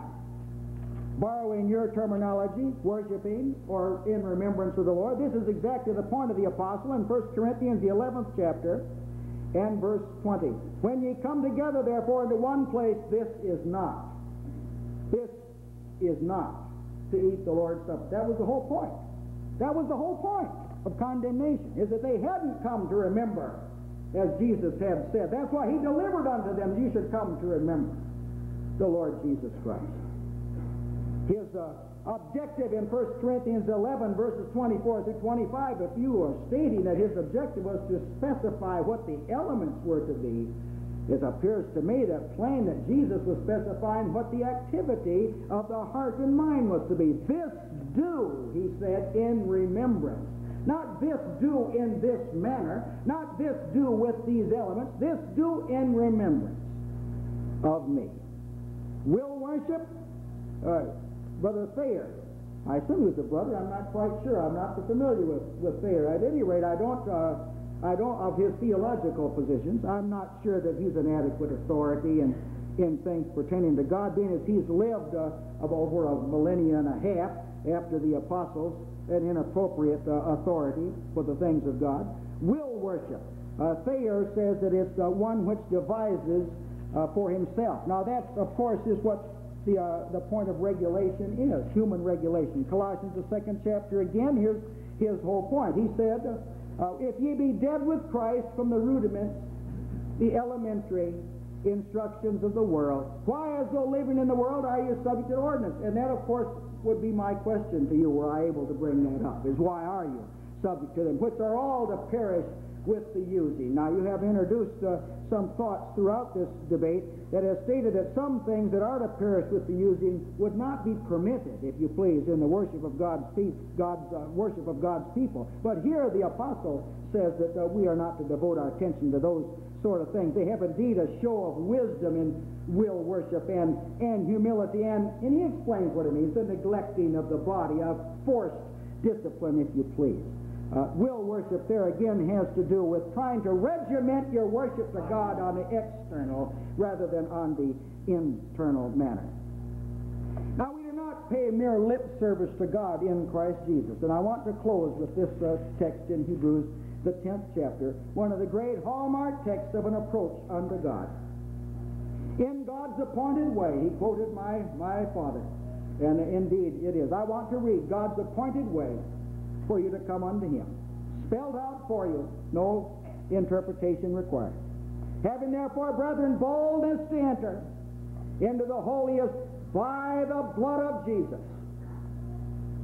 borrowing your terminology, worshiping, or in remembrance of the Lord. This is exactly the point of the apostle in 1 Corinthians, the 11th chapter, and verse 20. When ye come together, therefore, into one place, this is not this is not to eat the Lord's Supper. That was the whole point. That was the whole point of condemnation, is that they hadn't come to remember as Jesus had said. That's why he delivered unto them, you should come to remember the Lord Jesus Christ. His uh, objective in 1 Corinthians 11, verses 24 through 25, if you are stating that his objective was to specify what the elements were to be, it appears to me that plain that Jesus was specifying what the activity of the heart and mind was to be. This do, he said, in remembrance. Not this do in this manner, not this do with these elements, this do in remembrance of me. Will worship, uh, Brother Thayer I assume he was a brother. I'm not quite sure. I'm not familiar with, with Thayer. At any rate, I don't, uh, I don't, of his theological positions, I'm not sure that he's an adequate authority in, in things pertaining to God, being as he's lived uh, over a millennia and a half after the apostles, an inappropriate uh, authority for the things of God. Will worship. Uh, Thayer says that it's uh, one which devises uh, for himself. Now, that, of course, is what the, uh, the point of regulation is human regulation. Colossians, the second chapter, again, here's his whole point. He said, uh, If ye be dead with Christ from the rudiments, the elementary instructions of the world, why, as though living in the world, are you subject to ordinance? And that, of course, would be my question to you, were I able to bring that up, is why are you subject to them, which are all to perish with the using. Now, you have introduced uh, some thoughts throughout this debate that has stated that some things that are to perish with the using would not be permitted, if you please, in the worship of God's, God's uh, worship of God's people. But here the apostle says that uh, we are not to devote our attention to those sort of things. They have indeed a show of wisdom in will worship and, and humility, and, and he explains what it means, the neglecting of the body, of forced discipline, if you please. Uh, will worship there again has to do with trying to regiment your worship to God on the external rather than on the internal manner. Now, we do not pay mere lip service to God in Christ Jesus. And I want to close with this uh, text in Hebrews, the 10th chapter, one of the great hallmark texts of an approach unto God. In God's appointed way, he quoted my, my father, and indeed it is. I want to read God's appointed way for you to come unto him. Spelled out for you, no interpretation required. Having therefore, brethren, boldness to enter into the holiest by the blood of Jesus,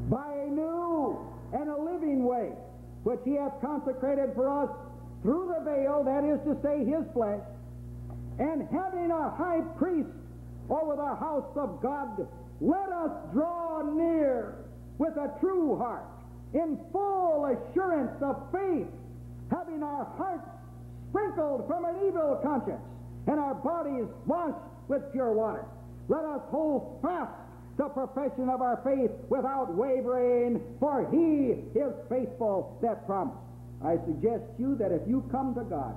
by a new and a living way, which he hath consecrated for us through the veil, that is to say, his flesh, and having a high priest over the house of God, let us draw near with a true heart in full assurance of faith, having our hearts sprinkled from an evil conscience and our bodies washed with pure water. Let us hold fast the profession of our faith without wavering, for he is faithful that promised. I suggest to you that if you come to God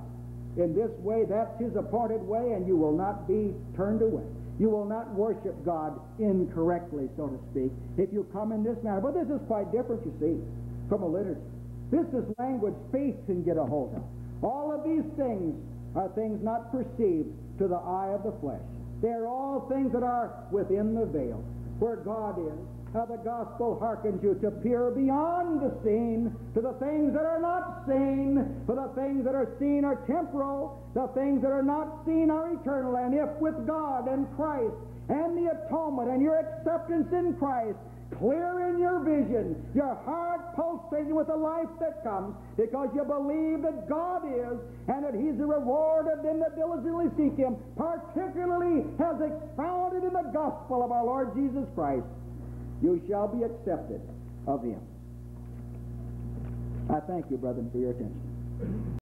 in this way, that's his appointed way, and you will not be turned away. You will not worship God incorrectly, so to speak, if you come in this manner. But this is quite different, you see, from a liturgy. This is language faith can get a hold of. All of these things are things not perceived to the eye of the flesh. They are all things that are within the veil, where God is, how the gospel hearkens you to peer beyond the seen to the things that are not seen. For the things that are seen are temporal, the things that are not seen are eternal. And if with God and Christ and the atonement and your acceptance in Christ, clear in your vision, your heart pulsating with the life that comes, because you believe that God is and that He's the reward of them that diligently seek Him, particularly has expounded in the gospel of our Lord Jesus Christ you shall be accepted of him. I thank you, brethren, for your attention.